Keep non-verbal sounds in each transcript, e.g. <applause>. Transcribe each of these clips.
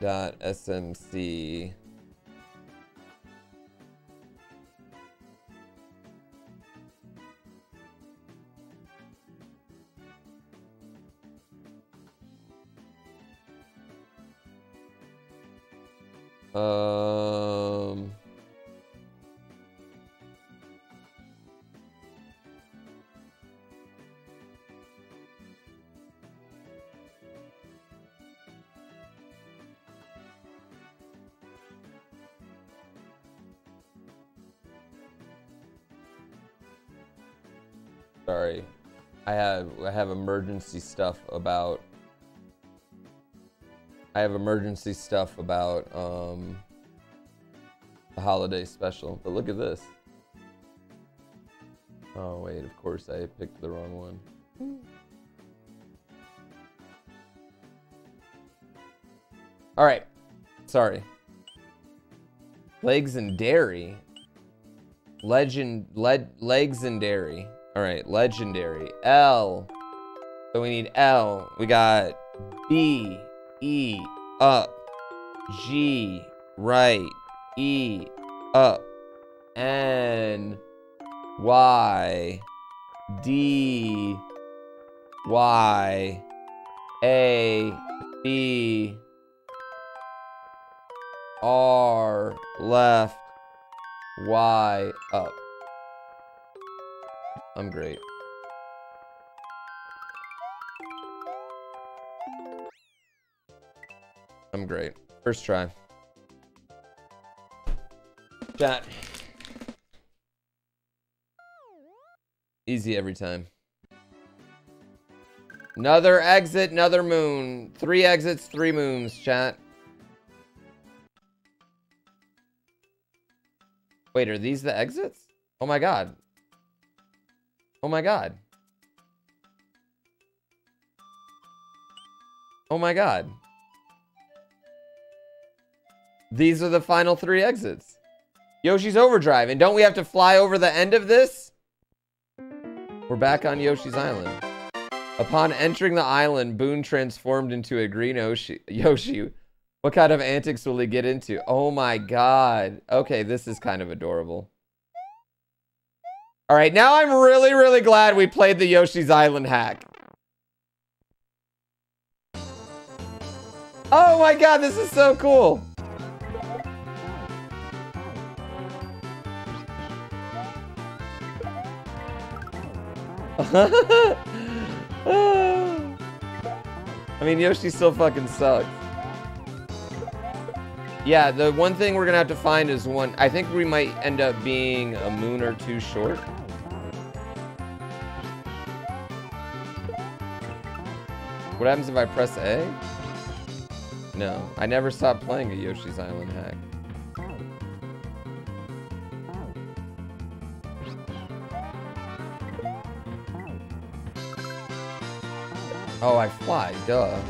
dot smc Um. Have emergency stuff about I have emergency stuff about um the holiday special. But look at this. Oh wait, of course I picked the wrong one. All right. Sorry. Legs and dairy. Legend led legs and dairy. All right, legendary. L. So we need L. We got B, E, up. G, right. E, up. N, Y, D, Y, A, B, R, left, Y, up. I'm great. I'm great. First try. Chat. Easy every time. Another exit, another moon. Three exits, three moons, chat. Wait, are these the exits? Oh my god. Oh my god. Oh my god. These are the final three exits. Yoshi's Overdrive. And don't we have to fly over the end of this? We're back on Yoshi's Island. Upon entering the island, Boone transformed into a green Yoshi. Yoshi. What kind of antics will he get into? Oh my god. Okay, this is kind of adorable. All right, now I'm really, really glad we played the Yoshi's Island hack. Oh my god, this is so cool. <laughs> I mean, Yoshi still fucking sucks. Yeah, the one thing we're gonna have to find is one. I think we might end up being a moon or two short. What happens if I press A? No, I never stopped playing a Yoshi's Island hack. Oh, I fly, duh.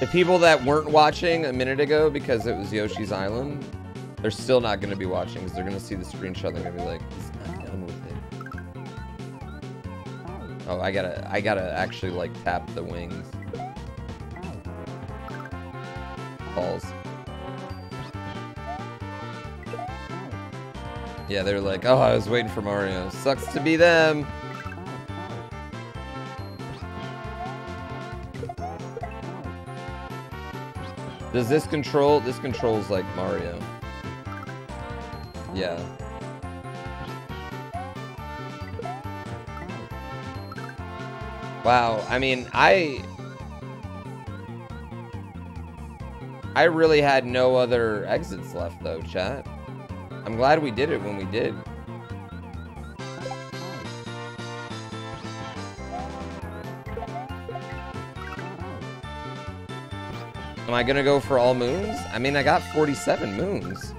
The people that weren't watching a minute ago because it was Yoshi's Island, they're still not going to be watching because they're going to see the screenshot. They're going to be like, he's not done with it. Oh, I gotta, I gotta actually like tap the wings. Balls. Yeah, they're like, oh, I was waiting for Mario. Sucks to be them. Does this control? This controls like Mario. Yeah. Wow, I mean, I... I really had no other exits left though, chat. I'm glad we did it when we did. Am I gonna go for all moons? I mean, I got 47 moons.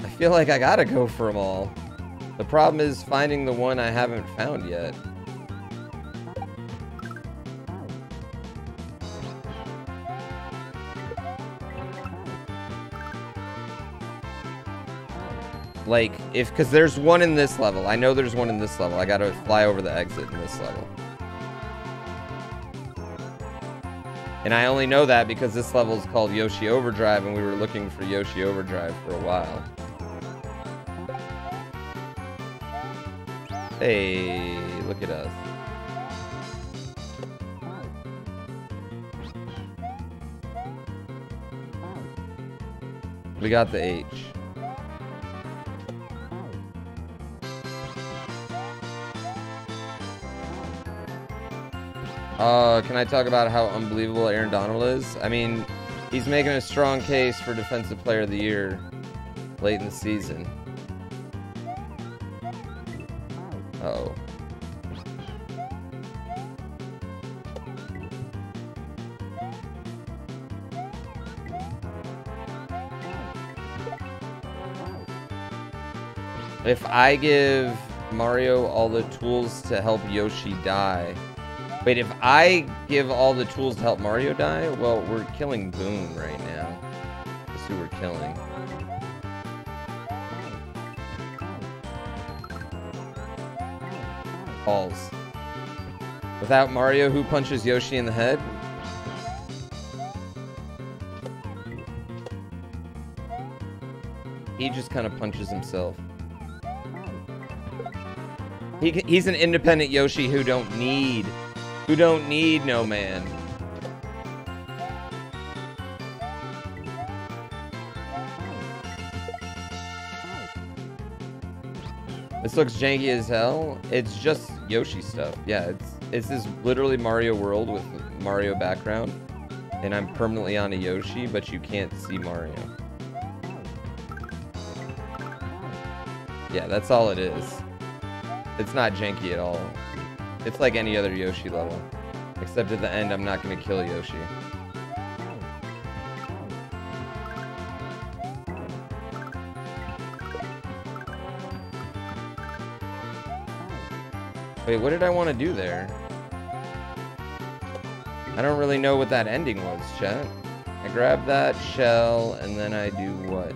I feel like I gotta go for them all. The problem is finding the one I haven't found yet. Like, if, because there's one in this level. I know there's one in this level. I gotta fly over the exit in this level. And I only know that because this level is called Yoshi Overdrive, and we were looking for Yoshi Overdrive for a while. Hey, look at us. We got the H. Uh, can I talk about how unbelievable Aaron Donald is? I mean, he's making a strong case for Defensive Player of the Year late in the season. Uh oh. If I give Mario all the tools to help Yoshi die, Wait, if I give all the tools to help Mario die, well, we're killing Boone right now. That's who we're killing. Balls. Without Mario, who punches Yoshi in the head? He just kind of punches himself. He, he's an independent Yoshi who don't need who don't need no man. This looks janky as hell. It's just Yoshi stuff. Yeah, it's it's this literally Mario World with Mario background. And I'm permanently on a Yoshi, but you can't see Mario. Yeah, that's all it is. It's not janky at all. It's like any other Yoshi level. Except at the end, I'm not going to kill Yoshi. Wait, what did I want to do there? I don't really know what that ending was, chat. I grab that shell, and then I do what?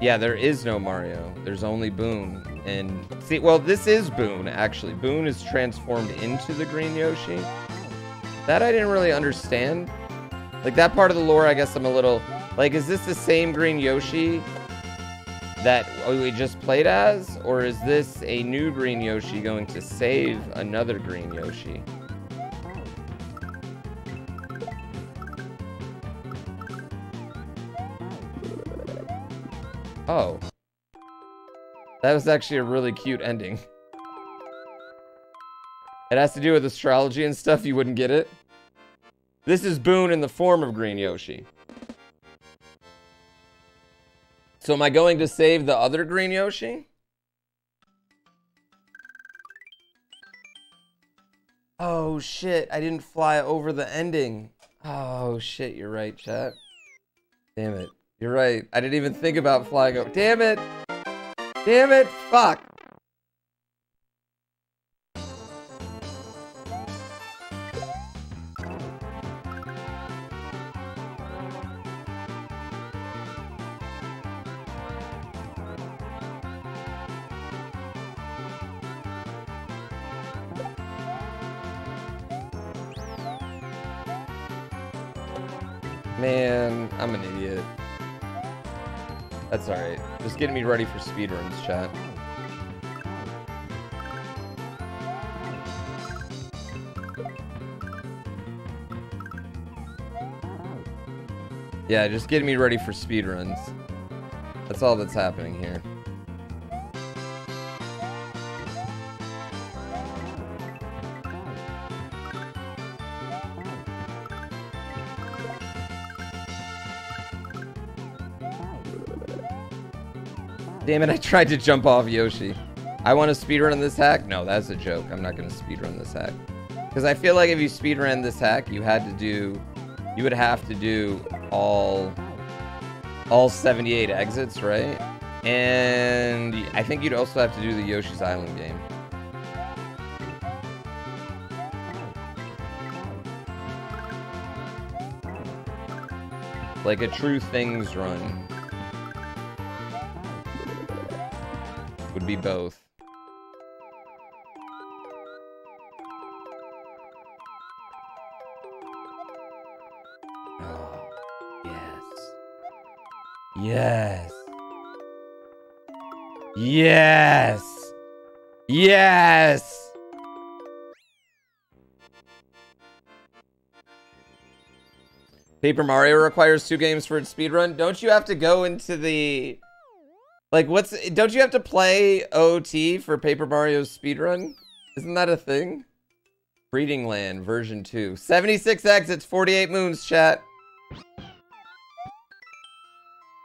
Yeah, there is no Mario. There's only Boone. And see, well, this is Boone, actually. Boone is transformed into the green Yoshi. That I didn't really understand. Like, that part of the lore, I guess I'm a little... Like, is this the same green Yoshi that we just played as? Or is this a new green Yoshi going to save another green Yoshi? Oh. That was actually a really cute ending. It has to do with astrology and stuff, you wouldn't get it. This is Boone in the form of Green Yoshi. So am I going to save the other Green Yoshi? Oh shit, I didn't fly over the ending. Oh shit, you're right, chat. Damn it. You're right. I didn't even think about flying over. Damn it! Damn it! Fuck! Just getting me ready for speedruns, chat. Yeah, just getting me ready for speedruns. That's all that's happening here. Damn it, I tried to jump off Yoshi. I want to speedrun this hack? No, that's a joke. I'm not going to speedrun this hack. Because I feel like if you speedrun this hack, you had to do... You would have to do all... All 78 exits, right? And I think you'd also have to do the Yoshi's Island game. Like a true things run. Be mm-hmm. both. Oh, yes. Yes. Yes. Yes. Paper Mario requires two games for its speedrun. Don't you have to go into the like what's don't you have to play OT for Paper Mario's speedrun? Isn't that a thing? Breeding Land version 2. 76 exits, 48 moons, chat.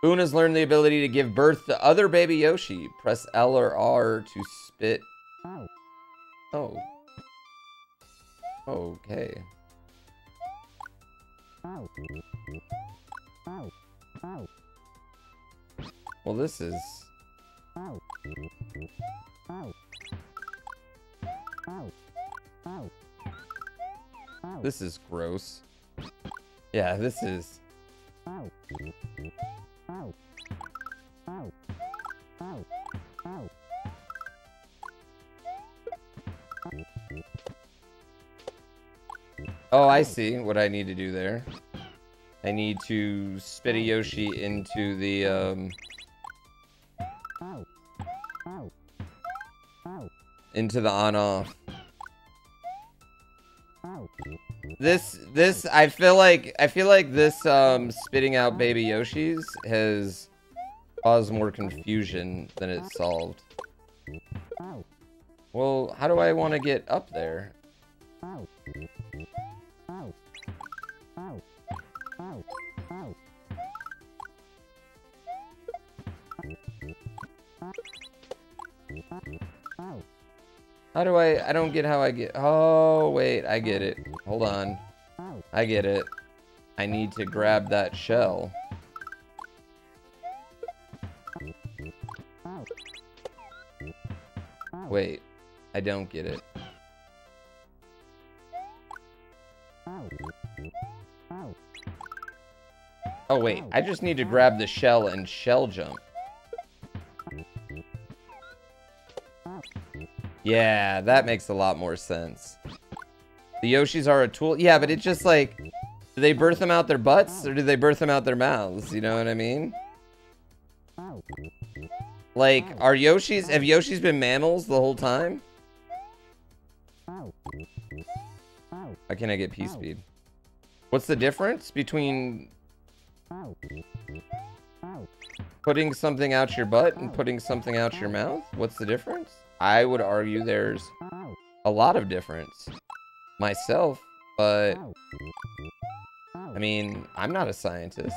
Has learned the ability to give birth to other baby Yoshi. Press L or R to spit. Oh. oh. Okay. Oh. Oh. Well, this is... This is gross. Yeah, this is... Oh, I see what I need to do there. I need to spit a Yoshi into the, um... Into the on-off. This, this, I feel like, I feel like this, um, spitting out baby Yoshis has caused more confusion than it solved. Well, how do I want to get up there? How do I, I don't get how I get, oh, wait, I get it. Hold on. I get it. I need to grab that shell. Wait, I don't get it. Oh wait, I just need to grab the shell and shell jump. Yeah, that makes a lot more sense. The Yoshis are a tool. Yeah, but it's just like, do they birth them out their butts or do they birth them out their mouths? You know what I mean? Like, are Yoshis, have Yoshis been mammals the whole time? How can I get P-Speed? What's the difference between putting something out your butt and putting something out your mouth? What's the difference? I would argue there's a lot of difference myself, but I mean, I'm not a scientist.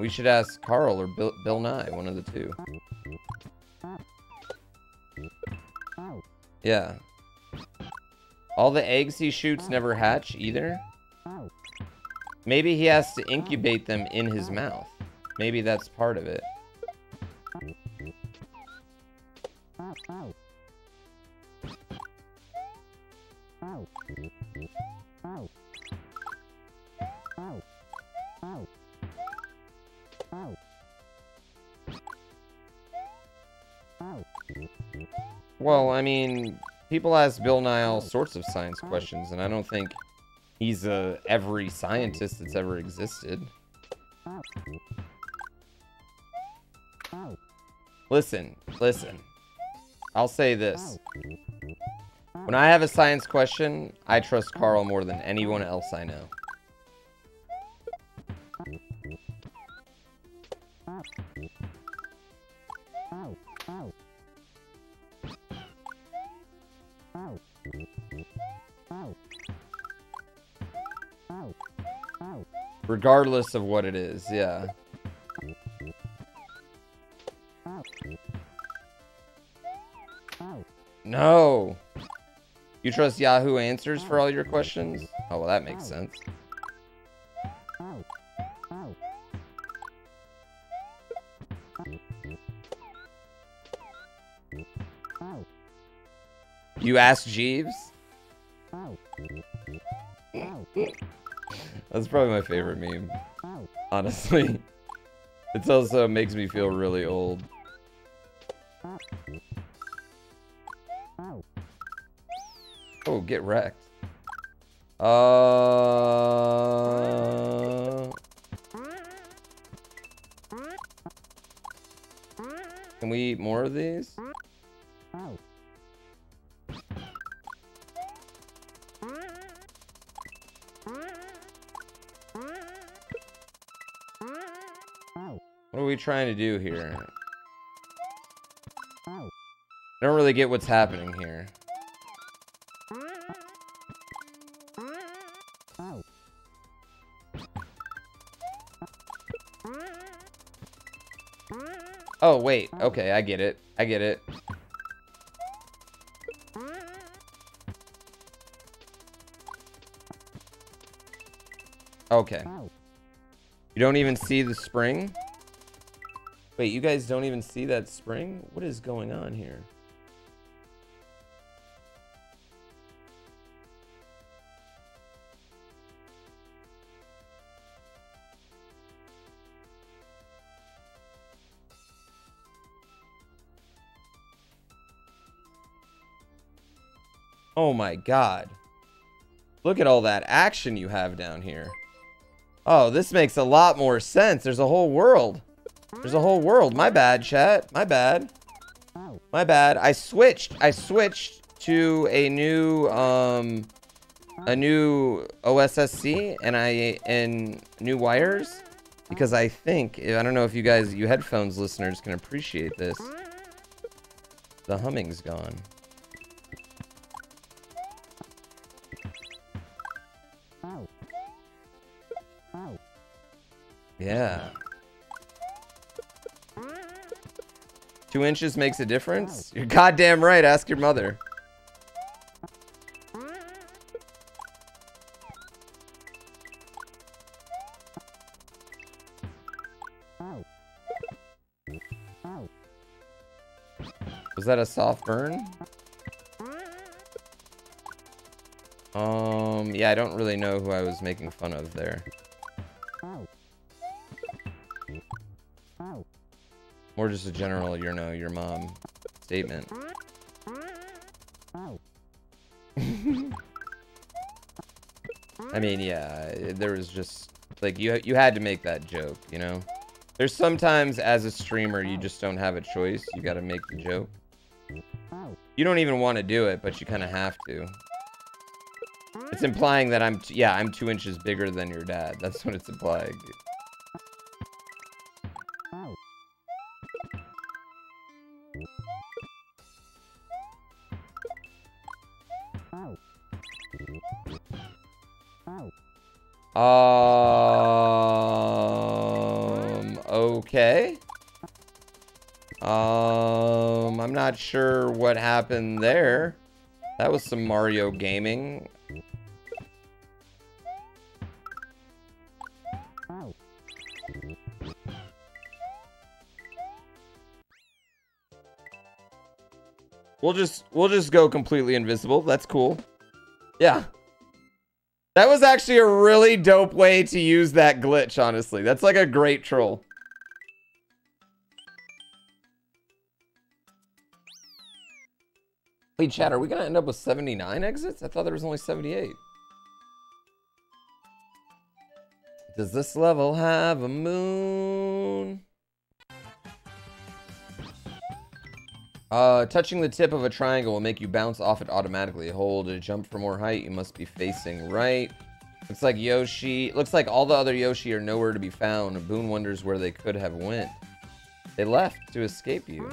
We should ask Carl or Bill, Bill Nye, one of the two. Yeah. All the eggs he shoots never hatch either? Maybe he has to incubate them in his mouth. Maybe that's part of it. I mean, people ask Bill Nye all sorts of science questions, and I don't think he's a every scientist that's ever existed. Listen, listen. I'll say this. When I have a science question, I trust Carl more than anyone else I know. Regardless of what it is, yeah. No! You trust Yahoo Answers for all your questions? Oh, well, that makes sense. You ask Jeeves? That's probably my favorite meme. Honestly. <laughs> It also makes me feel really old. Oh, get wrecked. Uh... Can we eat more of these? Trying to do here? Oh. I don't really get what's happening here. Oh. oh, wait. Okay, I get it. I get it. Okay. Oh. You don't even see the spring? Wait, you guys don't even see that spring? What is going on here? Oh my god. Look at all that action you have down here. Oh, this makes a lot more sense. There's a whole world. There's a whole world. My bad, chat. My bad. My bad. I switched. I switched to a new um a new OSSC and I and new wires because I think I don't know if you guys you headphones listeners can appreciate this. The humming's gone. Yeah. Two inches makes a difference? You're goddamn right. Ask your mother. Was that a soft burn? Um, yeah, I don't really know who I was making fun of there. Or just a general, you know, your mom statement. I mean, yeah, there was just like you you had to make that joke, you know. There's sometimes as a streamer you just don't have a choice. You got to make the joke. You don't even want to do it, but you kind of have to. It's implying that I'm yeah I'm two inches bigger than your dad. That's what it's implying. Um, okay. Um, I'm not sure what happened there. That was some Mario gaming. We'll just we'll just go completely invisible. That's cool. Yeah. That was actually a really dope way to use that glitch, honestly. That's like a great troll. Wait, chat, are we going to end up with 79 exits? I thought there was only 78. Does this level have a moon? Uh, touching the tip of a triangle will make you bounce off it automatically. Hold to jump for more height. You must be facing right. Looks like Yoshi. Looks like all the other Yoshi are nowhere to be found. Boon wonders where they could have went. They left to escape you.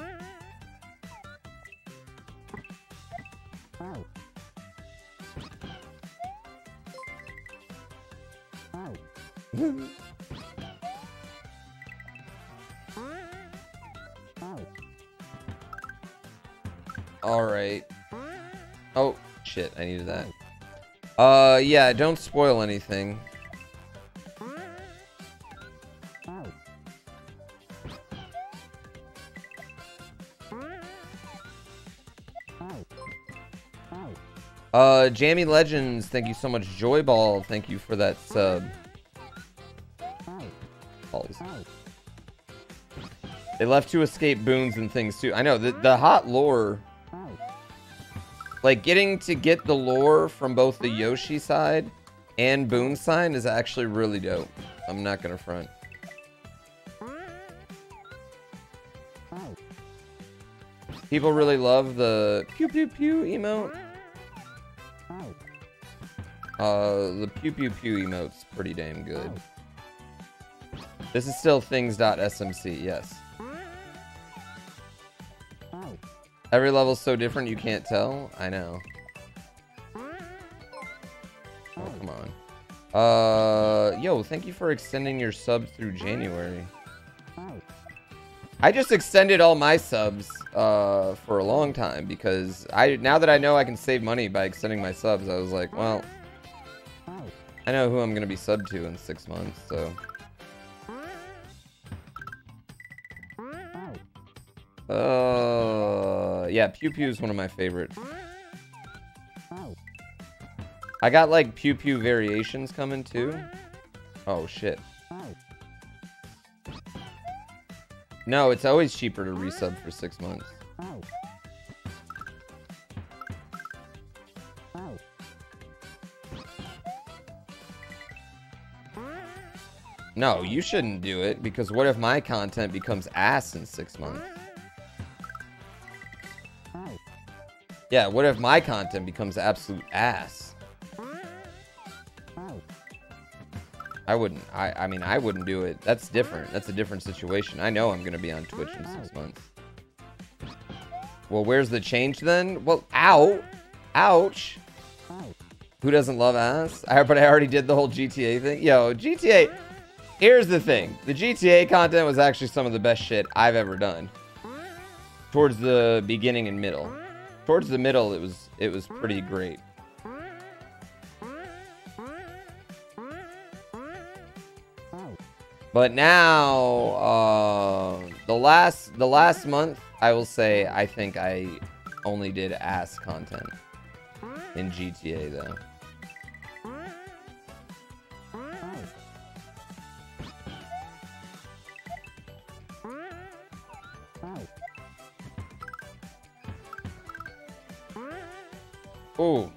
I needed that. Uh, yeah, don't spoil anything. Uh, Jammy Legends, thank you so much. Joyball, thank you for that sub. Balls. They left to escape boons and things too. I know the the hot lore. Like getting to get the lore from both the Yoshi side and Boon side is actually really dope. I'm not gonna front. People really love the pew pew pew emote. Uh, the pew pew pew emote's pretty damn good. This is still things.smc, yes. Every level's so different you can't tell. I know. Oh, come on. Uh, yo, thank you for extending your subs through January. I just extended all my subs uh, for a long time because I now that I know I can save money by extending my subs, I was like, well, I know who I'm gonna be subbed to in six months, so. Yeah, Pew Pew is one of my favorites. I got like Pew Pew variations coming too. Oh shit. No, it's always cheaper to resub for six months. No, you shouldn't do it because what if my content becomes ass in six months? Yeah, what if my content becomes absolute ass? Oh. I wouldn't. I, I mean, I wouldn't do it. That's different. That's a different situation. I know I'm going to be on Twitch in six oh. months. Well, where's the change then? Well, ow. Ouch. Oh. Who doesn't love ass? I, but I already did the whole GTA thing. Yo, GTA. Here's the thing. The GTA content was actually some of the best shit I've ever done. Towards the beginning and middle. Towards the middle, it was it was pretty great. But now, uh, the last the last month, I will say I think I only did ass content in GTA though. Ooh.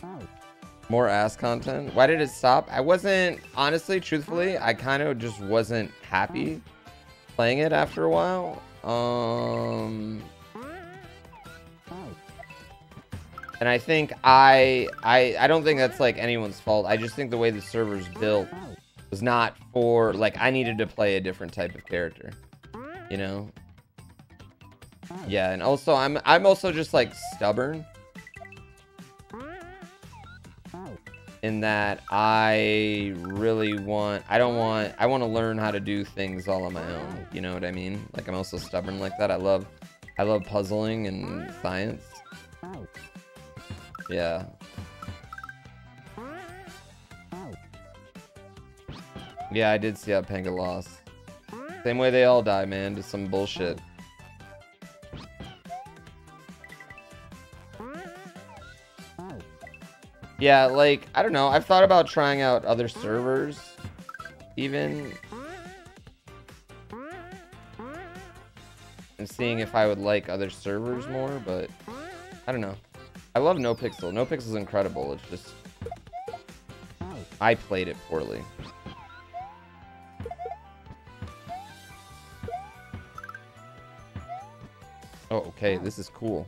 More ass content. Why did it stop? I wasn't, honestly, truthfully, I kind of just wasn't happy playing it after a while. Um, and I think I, I, I don't think that's like anyone's fault. I just think the way the server's built was not for, like, I needed to play a different type of character, you know? Yeah, and also I'm, I'm also just like stubborn. In that I really want, I don't want, I want to learn how to do things all on my own. You know what I mean? Like I'm also stubborn like that. I love, I love puzzling and science. Yeah. Yeah, I did see how Panga lost. Same way they all die, man, to some bullshit. Yeah, like, I don't know. I've thought about trying out other servers, even. And seeing if I would like other servers more, but I don't know. I love NoPixel. NoPixel's incredible. It's just... I played it poorly. Oh, okay. This is cool.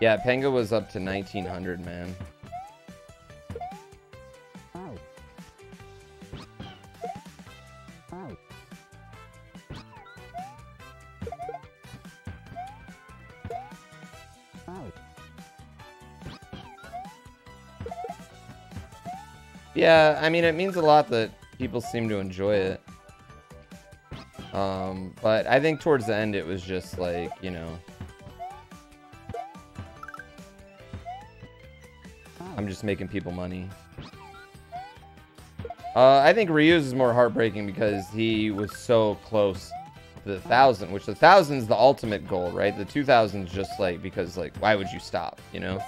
Yeah, Panga was up to 1900, man. Yeah, I mean, it means a lot that people seem to enjoy it. Um, but I think towards the end it was just like, you know... I'm just making people money. Uh, I think Ryu's is more heartbreaking because he was so close to the thousand, which the thousand's the ultimate goal, right? The two thousand's just like because like why would you stop, you know?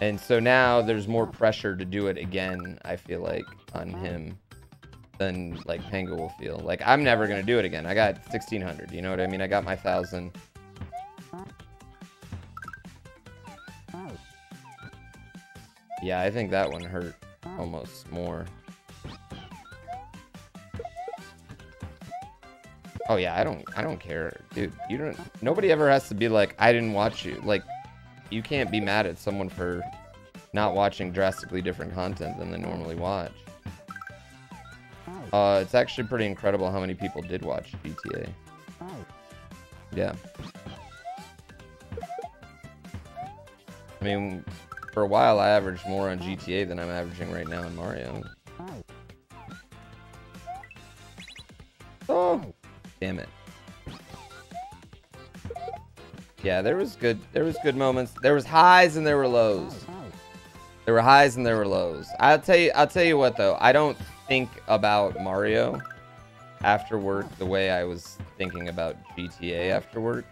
And so now there's more pressure to do it again, I feel like, on him. than like Panga will feel. Like I'm never gonna do it again. I got 1600. You know what I mean? I got my thousand. Yeah, I think that one hurt almost more. Oh yeah, I don't I don't care. Dude, you don't nobody ever has to be like, I didn't watch you. Like, you can't be mad at someone for not watching drastically different content than they normally watch. Uh, it's actually pretty incredible how many people did watch GTA. Yeah. I mean, for a while I averaged more on GTA than I'm averaging right now in Mario. Oh, damn it. Yeah, there was good there was good moments. There was highs and there were lows. There were highs and there were lows. I'll tell you I'll tell you what though. I don't think about Mario after work the way I was thinking about GTA after work.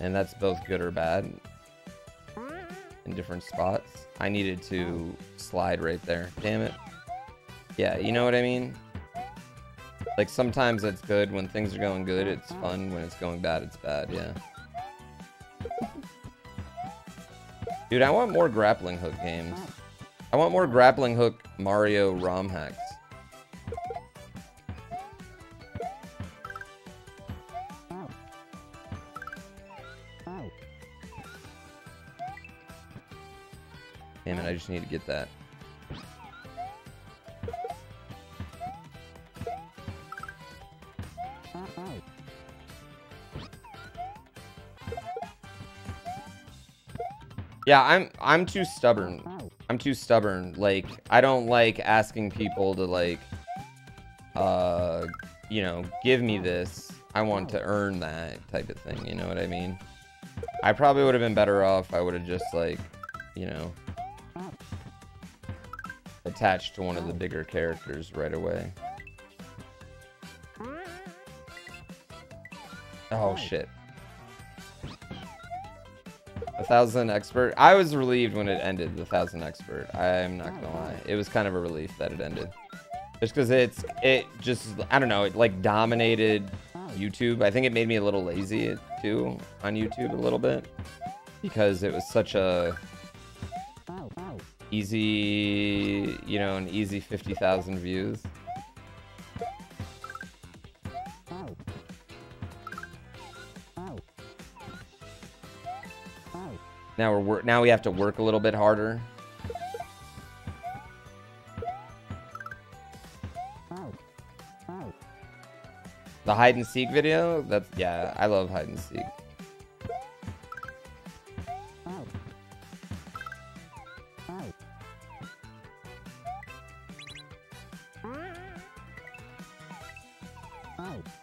And that's both good or bad in different spots. I needed to slide right there. Damn it. Yeah, you know what I mean? Like sometimes it's good when things are going good, it's fun. When it's going bad, it's bad. Yeah. Dude, I want more grappling hook games. I want more grappling hook Mario ROM hacks. Damn it, I just need to get that. Yeah, I'm I'm too stubborn. I'm too stubborn. Like I don't like asking people to like uh you know, give me this. I want to earn that type of thing, you know what I mean? I probably would have been better off I would have just like, you know, attached to one of the bigger characters right away. Oh shit. A thousand expert. I was relieved when it ended, the thousand expert. I'm not gonna lie. It was kind of a relief that it ended. Just because it's, it just, I don't know, it like dominated YouTube. I think it made me a little lazy too on YouTube a little bit. Because it was such a easy, you know, an easy 50,000 views. Now we're now we have to work a little bit harder. The hide and seek video? That's yeah, I love hide and seek.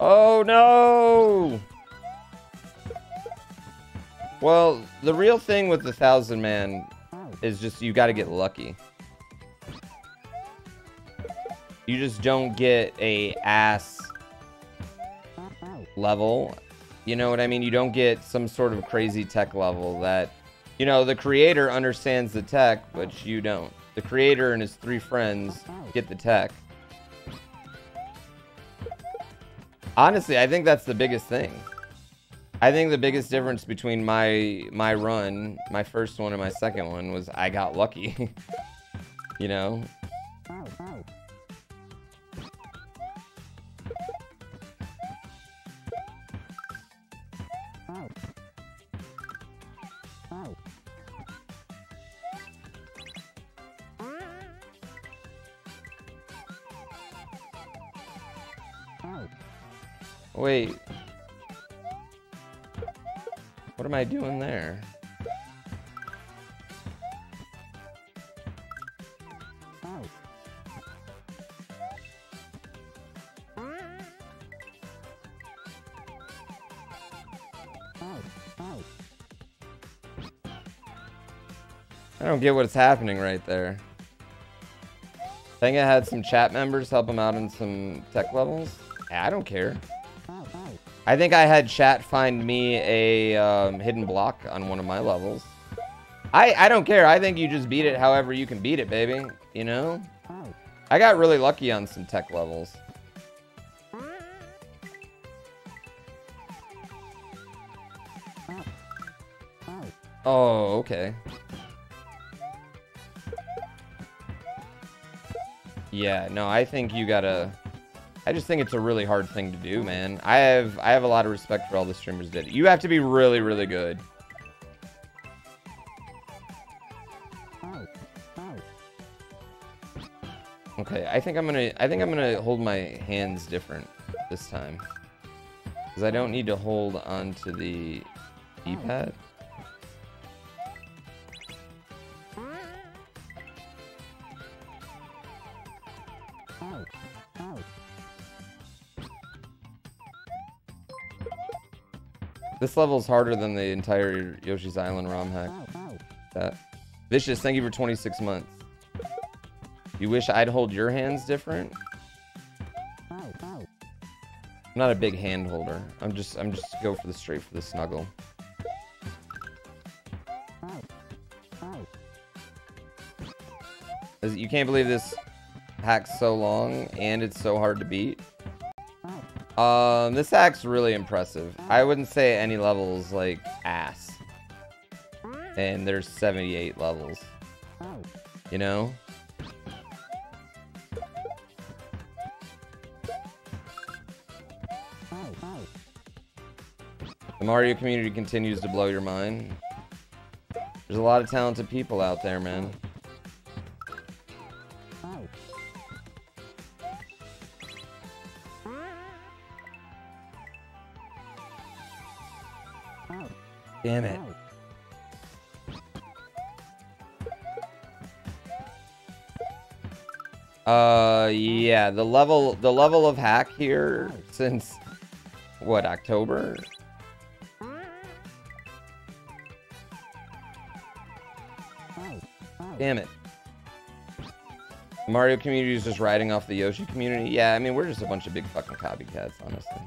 Oh no! Well, the real thing with the Thousand Man is just you gotta get lucky. You just don't get a ass level. You know what I mean? You don't get some sort of crazy tech level that, you know, the creator understands the tech, but you don't. The creator and his three friends get the tech. Honestly, I think that's the biggest thing. I think the biggest difference between my my run, my first one and my second one was I got lucky. <laughs> you know? Wait. Am I doing there? I don't get what's happening right there. I think I had some chat members help him out in some tech levels. I don't care. I think I had chat find me a um, hidden block on one of my levels. I, I don't care. I think you just beat it however you can beat it, baby. You know? Oh. I got really lucky on some tech levels. Oh, oh okay. Yeah, no, I think you gotta... I just think it's a really hard thing to do, man. I have I have a lot of respect for all the streamers did. You have to be really, really good. Okay, I think I'm gonna I think I'm gonna hold my hands different this time. Because I don't need to hold onto the D-pad. This level's harder than the entire Yoshi's Island ROM hack. Oh, that. Vicious, thank you for 26 months. You wish I'd hold your hands different? I'm not a big hand holder. I'm just I'm just go for the straight for the snuggle. You can't believe this hack's so long and it's so hard to beat. Um, this act's really impressive. I wouldn't say any levels like ass. And there's 78 levels. You know? The Mario community continues to blow your mind. There's a lot of talented people out there, man. Damn it. Uh, yeah, the level, the level of hack here since, what, October? Damn it. Mario community is just riding off the Yoshi community. Yeah, I mean, we're just a bunch of big fucking copycats, honestly.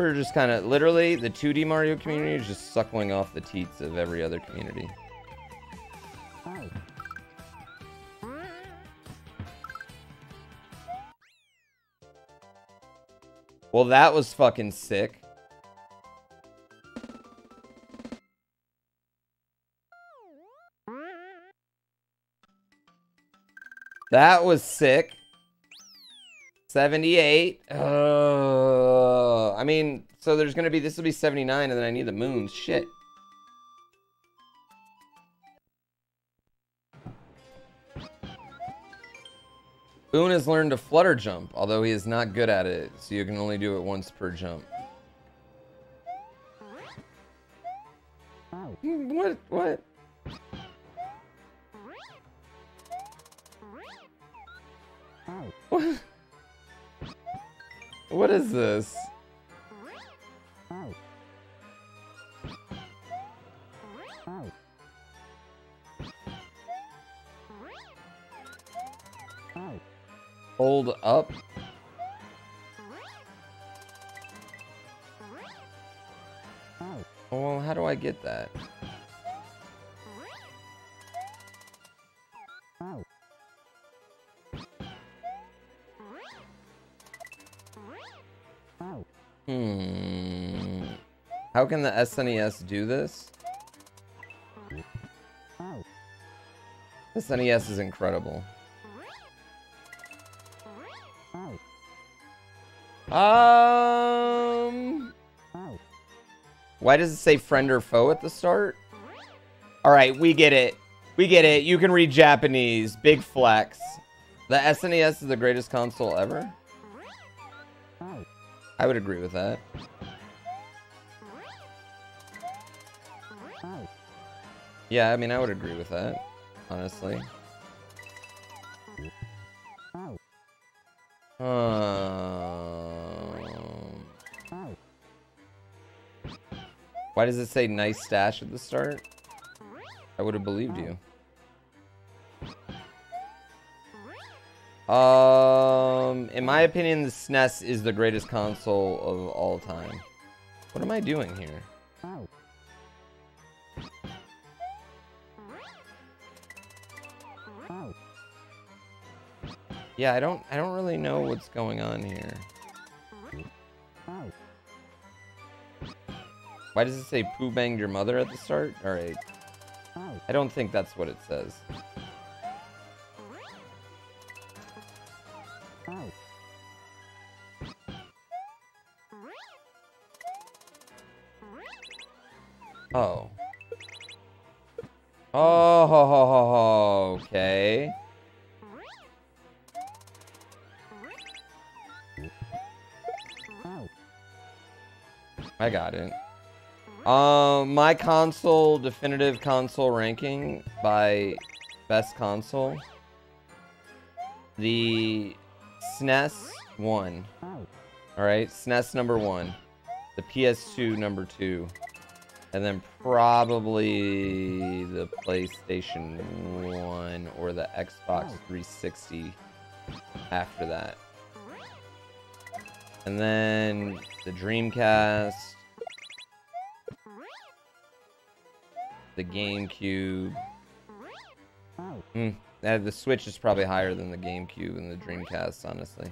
We're just kind of, literally, the 2D Mario community is just suckling off the teats of every other community. Well, that was fucking sick. That was sick. 78. Uh, I mean, so there's going to be, this will be 79, and then I need the moons. Shit. Boone has learned to flutter jump, although he is not good at it, so you can only do it once per jump. What? What? What? <laughs> What is this? Hold up. Well, how do I get that? Hmm. How can the SNES do this? SNES is incredible. Um. Why does it say friend or foe at the start? All right, we get it. We get it. You can read Japanese. Big flex. The SNES is the greatest console ever? I would agree with that. Yeah, I mean, I would agree with that, honestly. Why does it say nice stash at the start? I would have believed you. Um, in my opinion, the SNES is the greatest console of all time. What am I doing here? Yeah, I don't I don't really know what's going on here. Why does it say poo banged your mother at the start? Alright. Oh. I don't think that's what it says. Oh. Oh, oh okay. Oh. I got it. Um, my console definitive console ranking by best console. The SNES one. All right, SNES number one. The PS2 number two. And then probably the PlayStation 1 or the Xbox 360 after that. And then the Dreamcast, the GameCube. Mm, the Switch is probably higher than the GameCube and the Dreamcast, honestly.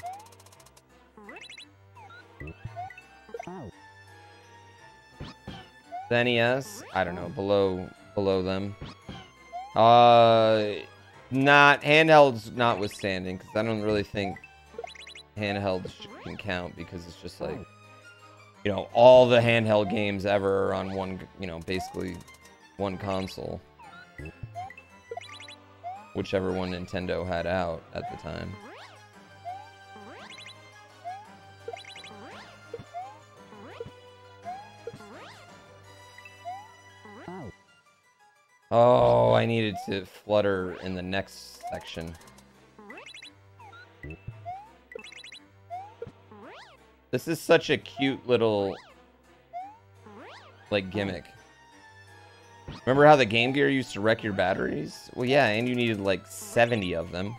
The NES, I don't know, below below them. Uh, not handhelds notwithstanding, because I don't really think handhelds can count because it's just like, you know, all the handheld games ever are on one, you know, basically one console. Whichever one Nintendo had out at the time. Oh, I needed to flutter in the next section. This is such a cute little, like, gimmick. Remember how the Game Gear used to wreck your batteries? Well, yeah, and you needed, like, 70 of them.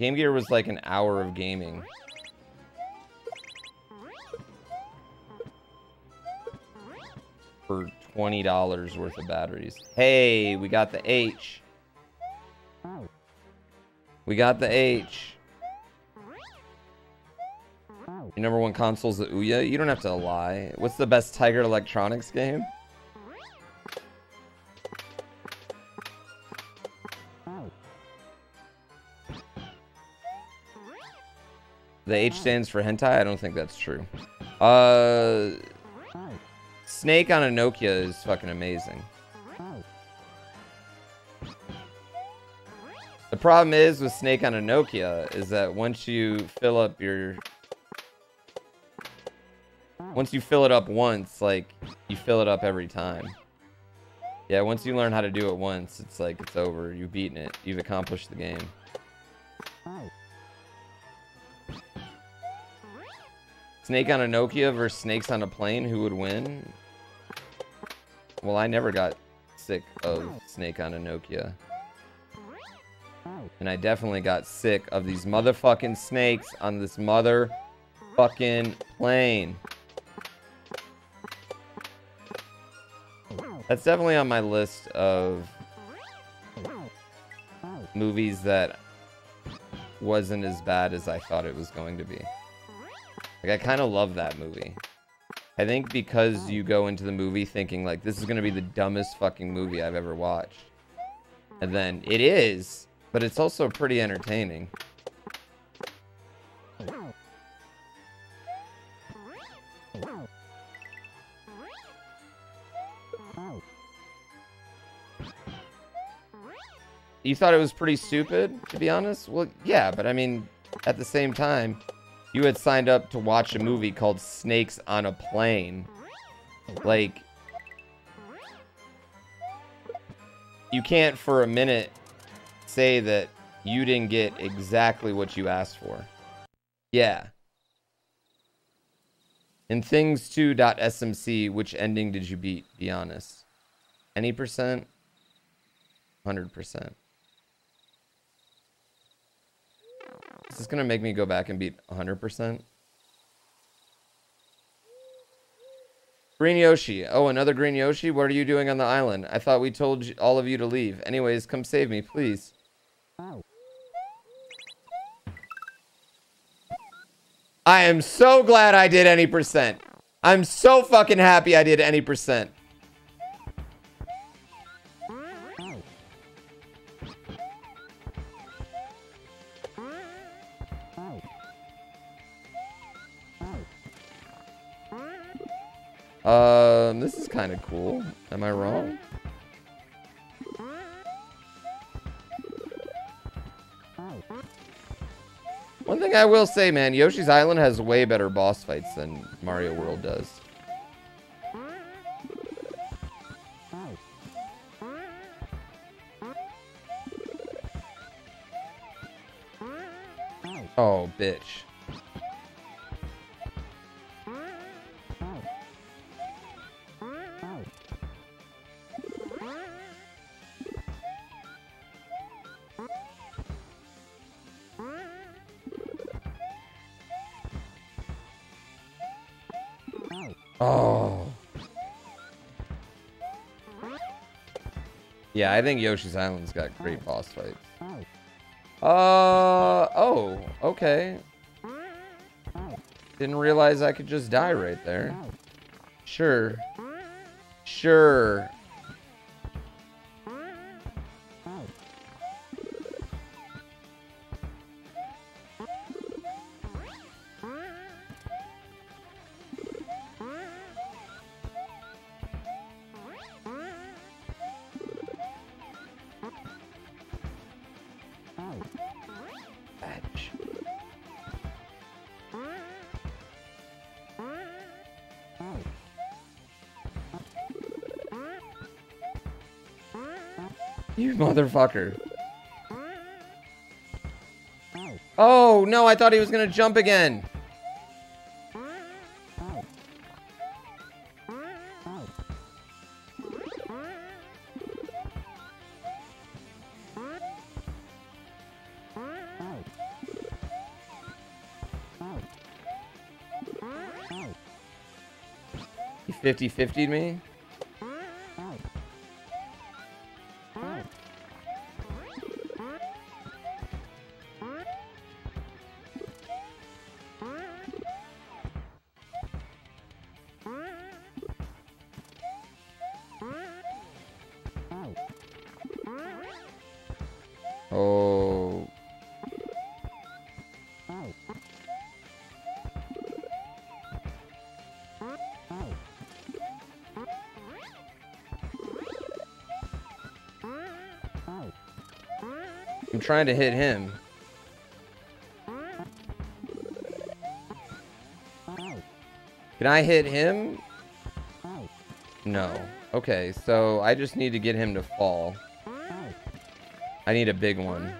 Game Gear was like an hour of gaming. For $20 worth of batteries. Hey, we got the H. We got the H. Your number one console's the Ouya? You don't have to lie. What's the best Tiger Electronics game? The H stands for hentai? I don't think that's true. Uh, Snake on a Nokia is fucking amazing. The problem is with Snake on a Nokia is that once you fill up your... Once you fill it up once, like, you fill it up every time. Yeah, once you learn how to do it once, it's like, it's over. You've beaten it. You've accomplished the game. Snake on a Nokia versus snakes on a plane, who would win? Well, I never got sick of Snake on a Nokia. And I definitely got sick of these motherfucking snakes on this motherfucking plane. That's definitely on my list of movies that wasn't as bad as I thought it was going to be. Like, I kind of love that movie. I think because you go into the movie thinking, like, this is going to be the dumbest fucking movie I've ever watched. And then it is, but it's also pretty entertaining. You thought it was pretty stupid, to be honest? Well, yeah, but I mean, at the same time, you had signed up to watch a movie called Snakes on a Plane. Like, you can't for a minute say that you didn't get exactly what you asked for. Yeah. In things2.smc, which ending did you beat? Be honest. Any percent? 100%. Is this to make me go back and beat 100%? Green Yoshi. Oh, another Green Yoshi? What are you doing on the island? I thought we told all of you to leave. Anyways, come save me, please. I am so glad I did any percent. I'm so fucking happy I did any percent. Um, this is kind of cool. Am I wrong? One thing I will say, man, Yoshi's Island has way better boss fights than Mario World does. Oh, bitch. Yeah, I think Yoshi's Island's got great boss fights. Uh, oh, okay. Didn't realize I could just die right there. Sure. Sure. Motherfucker. Oh, no, I thought he was gonna jump again. He 50-50'd me? Trying to hit him. Can I hit him? No. Okay, so I just need to get him to fall. I need a big one.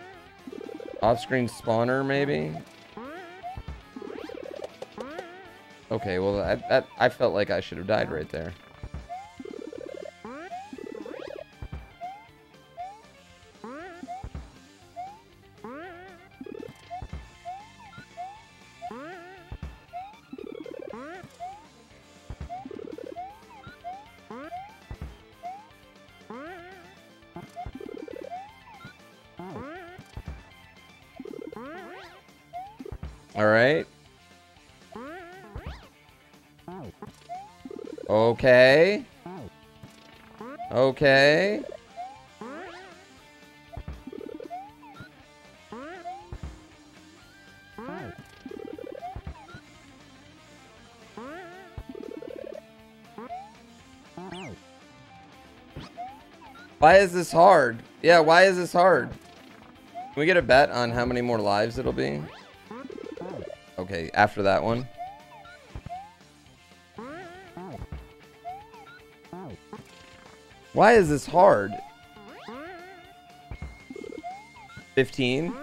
Off-screen spawner, maybe? Okay, well, that, that, I felt like I should have died right there. Why is this hard? Yeah, why is this hard? Can we get a bet on how many more lives it'll be? Okay, after that one. Why is this hard? 15?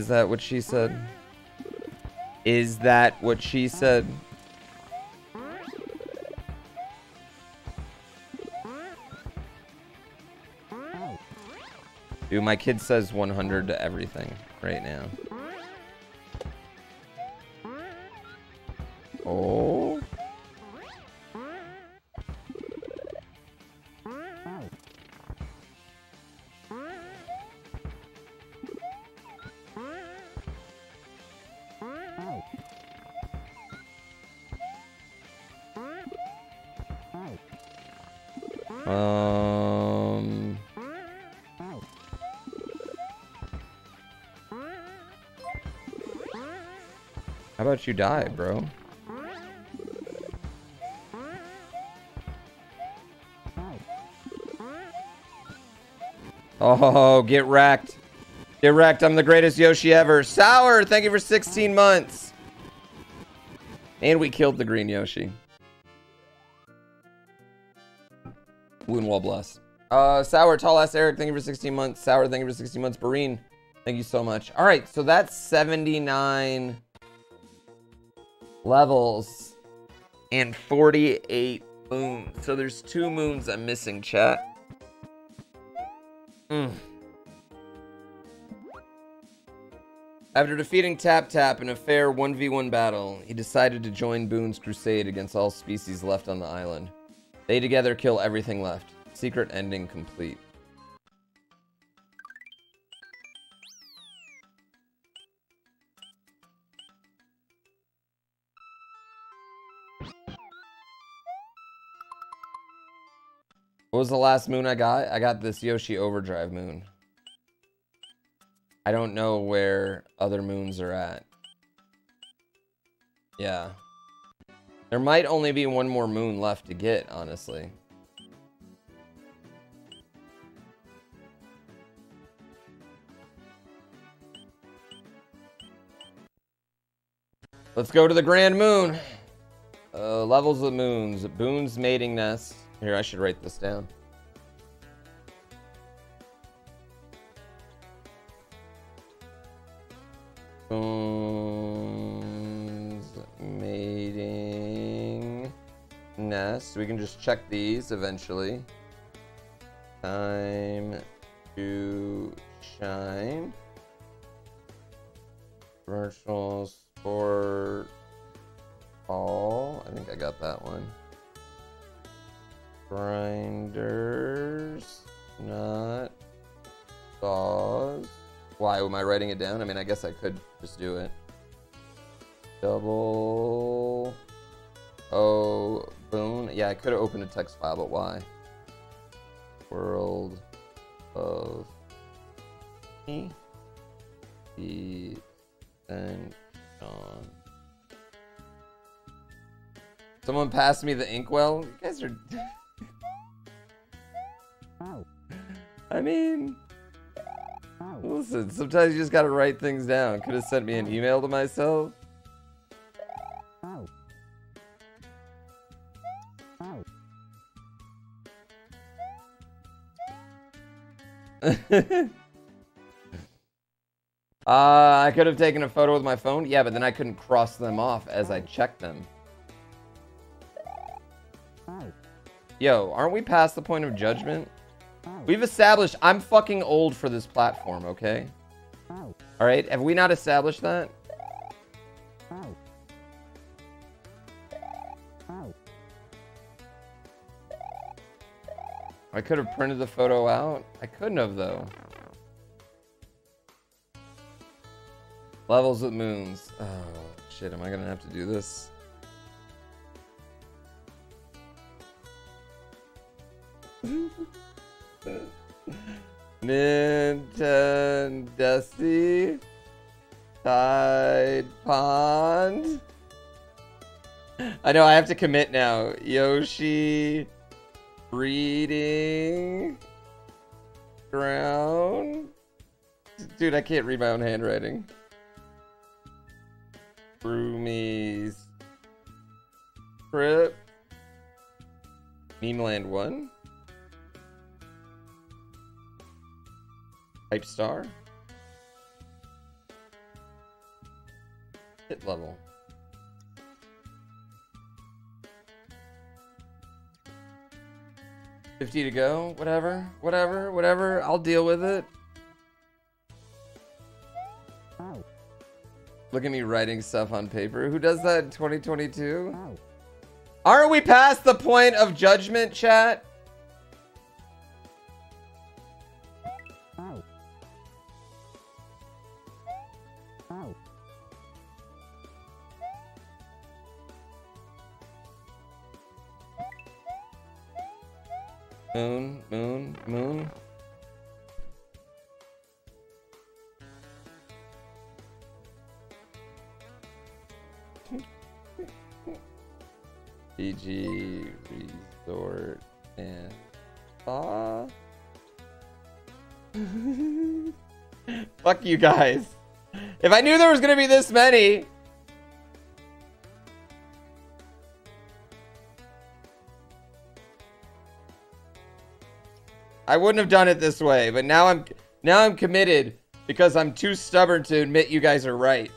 Is that what she said? Is that what she said? Dude, my kid says 100 to everything right now. Oh. How about you die, bro? Oh, get wrecked. Get wrecked. I'm the greatest Yoshi ever. Sour, thank you for 16 months. And we killed the green Yoshi. Woundwall bless. Uh, Sour, tall ass Eric, thank you for 16 months. Sour, thank you for 16 months. Barine, thank you so much. All right, so that's 79 levels and 48 moons. So there's two moons I'm missing, chat. Mm. After defeating Tap Tap in a fair 1v1 battle, he decided to join Boone's crusade against all species left on the island. They together kill everything left. Secret ending complete. What was the last moon I got? I got this Yoshi Overdrive moon. I don't know where other moons are at. Yeah. There might only be one more moon left to get, honestly. Let's go to the Grand Moon. Uh, levels of moons. Boone's mating nest. Here, I should write this down. Boone's mating nest. We can just check these eventually. Time to shine. Commercial sport all. I think I got that one. Grinders, not saws. Why am I writing it down? I mean, I guess I could just do it. Double. Oh, boon. Yeah, I could have opened a text file, but why? World of me. Then on. Someone passed me the inkwell. You guys are. <laughs> I mean, listen. Sometimes you just gotta write things down. Could have sent me an email to myself. <laughs> Uh, I could have taken a photo with my phone. Yeah, but then I couldn't cross them off as I checked them. Yo, aren't we past the point of judgment? Oh. We've established I'm fucking old for this platform, okay? Oh. Alright, have we not established that? Oh. I could have printed the photo out. I couldn't have, though. Levels with moons. Oh, shit. Am I to have to do this? Nintendo Tide Pond. I know I have to commit now. Yoshi breeding ground. Dude, I can't read my own handwriting. Broomies Trip. Memeland 1. Type star. Hit level. Fifty to go. Whatever. Whatever. Whatever. I'll deal with it. Look at me writing stuff on paper. Who does that in 2022? Aren't we past the point of judgment, chat? PG Resort and Spa. <laughs> Fuck you guys. If I knew there was gonna be this many. I wouldn't have done it this way, but now I'm now I'm committed because I'm too stubborn to admit you guys are right.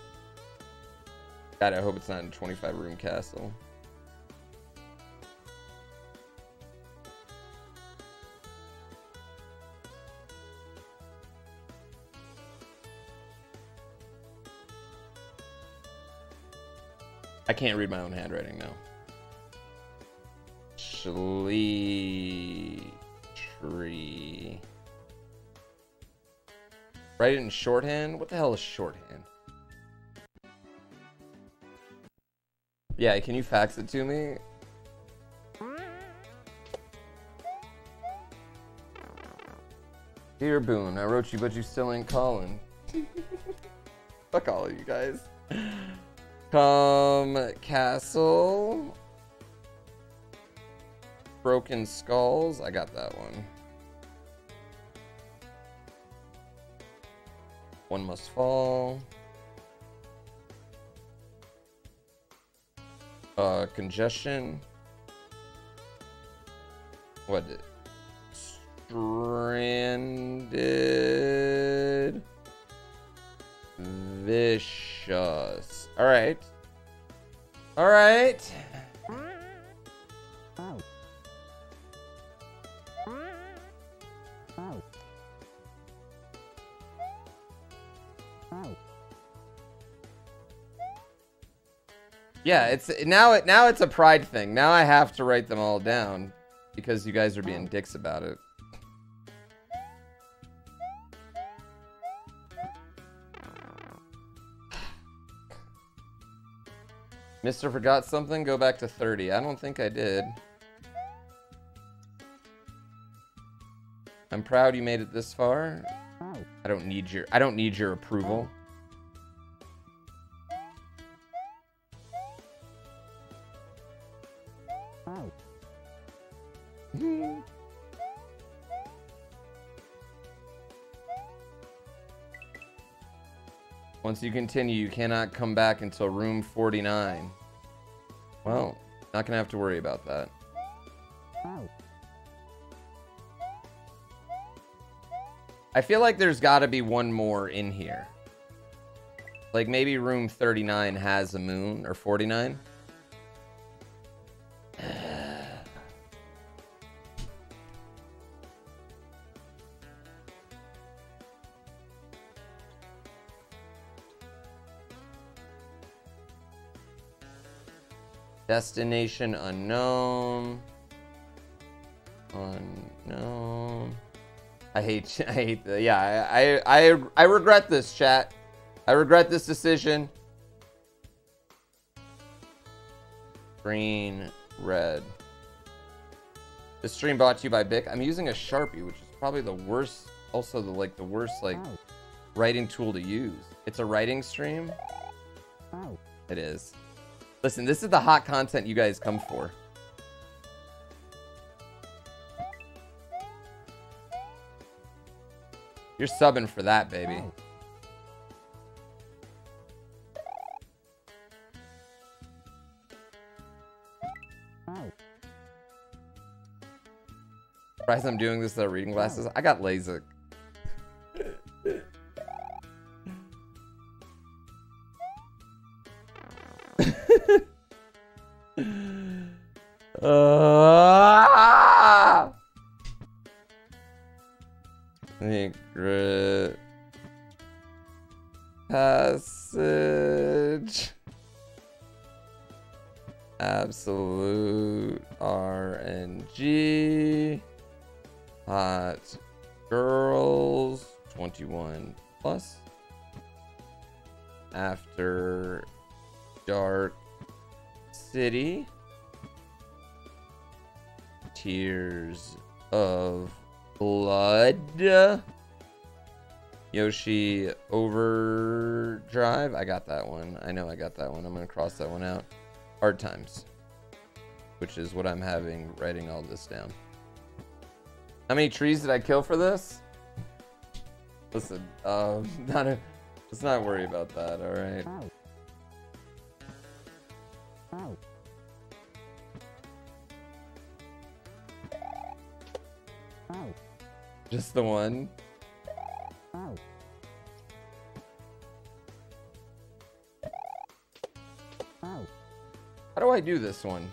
God, I hope it's not a 25 room castle. I can't read my own handwriting now. Schlee tree. Write it in shorthand? What the hell is shorthand? Yeah, can you fax it to me? Dear Boone, I wrote you, but you still ain't calling. <laughs> Fuck all of you guys. Come castle. Broken skulls. I got that one. One must fall. Uh, congestion. What? Stranded. Vicious. All right. All right. Yeah, it's now it now it's a pride thing. Now I have to write them all down because you guys are being dicks about it. Mister forgot something? Go back to 30. I don't think I did. I'm proud you made it this far. Oh. I don't need your I don't need your approval. Once you continue, you cannot come back until room 49. Well, not gonna have to worry about that. I feel like there's gotta be one more in here. Like maybe room 39 has a moon, or 49. Destination unknown. Unknown. I hate. <laughs> I hate. The, yeah. I, I. I. I regret this, chat. I regret this decision. Green, red. This stream brought to you by Bic. I'm using a Sharpie, which is probably the worst. Also, the like the worst like writing tool to use. It's a writing stream. It is. Listen, this is the hot content you guys come for. You're subbing for that, baby. Oh. Oh. Surprised I'm doing this without reading glasses. I got LASIK. Uh, Yoshi Overdrive. I got that one. I know I got that one. I'm going to cross that one out. Hard times. Which is what I'm having writing all this down. How many trees did I kill for this? Listen, uh, <laughs> not a, let's not worry about that, alright? Just the one? How do I do this one?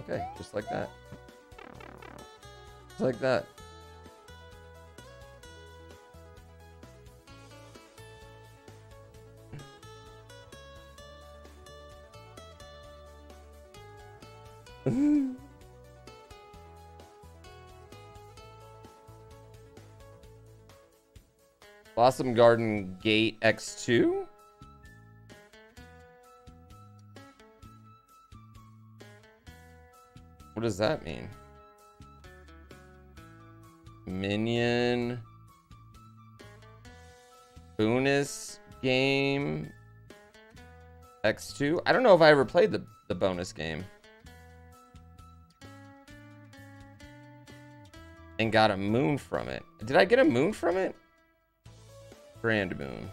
Okay, just like that. Just like that. <laughs> Blossom Garden Gate X2? What does that mean? Minion. Bonus game. X2? I don't know if I ever played the, the bonus game. And got a moon from it. Did I get a moon from it? Grand moon.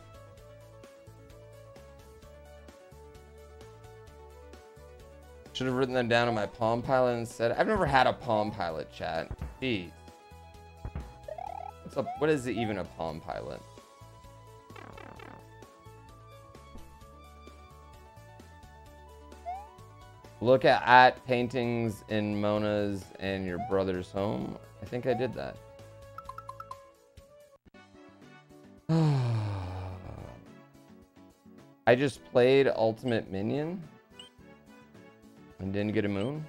Should have written them down on my Palm Pilot instead. I've never had a Palm Pilot chat. Jeez. What's? What is it even a Palm Pilot? Look at, at paintings in Mona's and your brother's home. I think I did that. <sighs> I just played Ultimate Minion and didn't get a moon.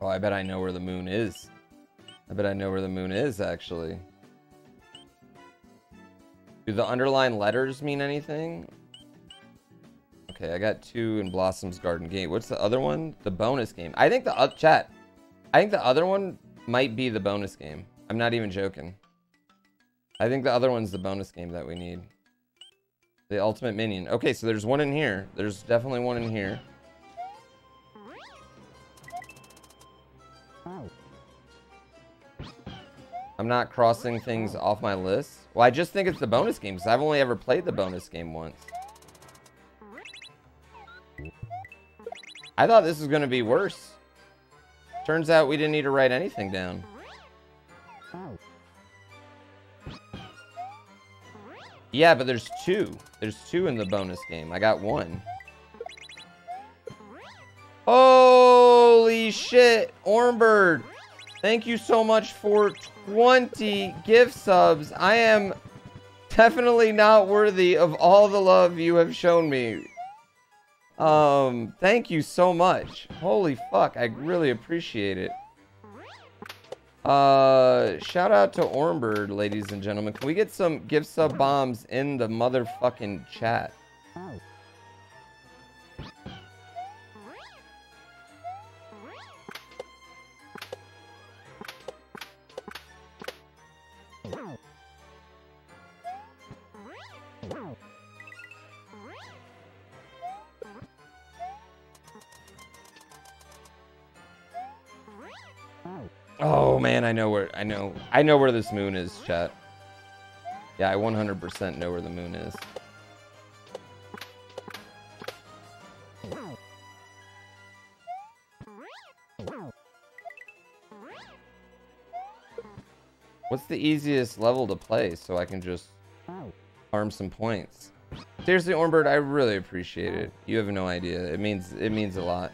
Oh, I bet I know where the moon is. I bet I know where the moon is, actually. Do the underlined letters mean anything? Okay, I got two in Blossom's Garden Gate. What's the other one? The bonus game. I think the uh, chat. I think the other one might be the bonus game. I'm not even joking. I think the other one's the bonus game that we need. The ultimate minion. Okay, so there's one in here. There's definitely one in here. I'm not crossing things off my list. Well, I just think it's the bonus game because I've only ever played the bonus game once. I thought this was going to be worse. Turns out we didn't need to write anything down. Yeah, but there's two. There's two in the bonus game. I got one. Holy shit, Ormbird. Thank you so much for 20 gift subs. I am definitely not worthy of all the love you have shown me. Um, thank you so much. Holy fuck, I really appreciate it. Uh, shout out to Ormbird, ladies and gentlemen. Can we get some gift sub bombs in the motherfucking chat? Oh I know where this moon is, chat. Yeah, I 100% know where the moon is. What's the easiest level to play so I can just farm some points? Seriously, Ormbird, I really appreciate it. You have no idea. It means it means a lot.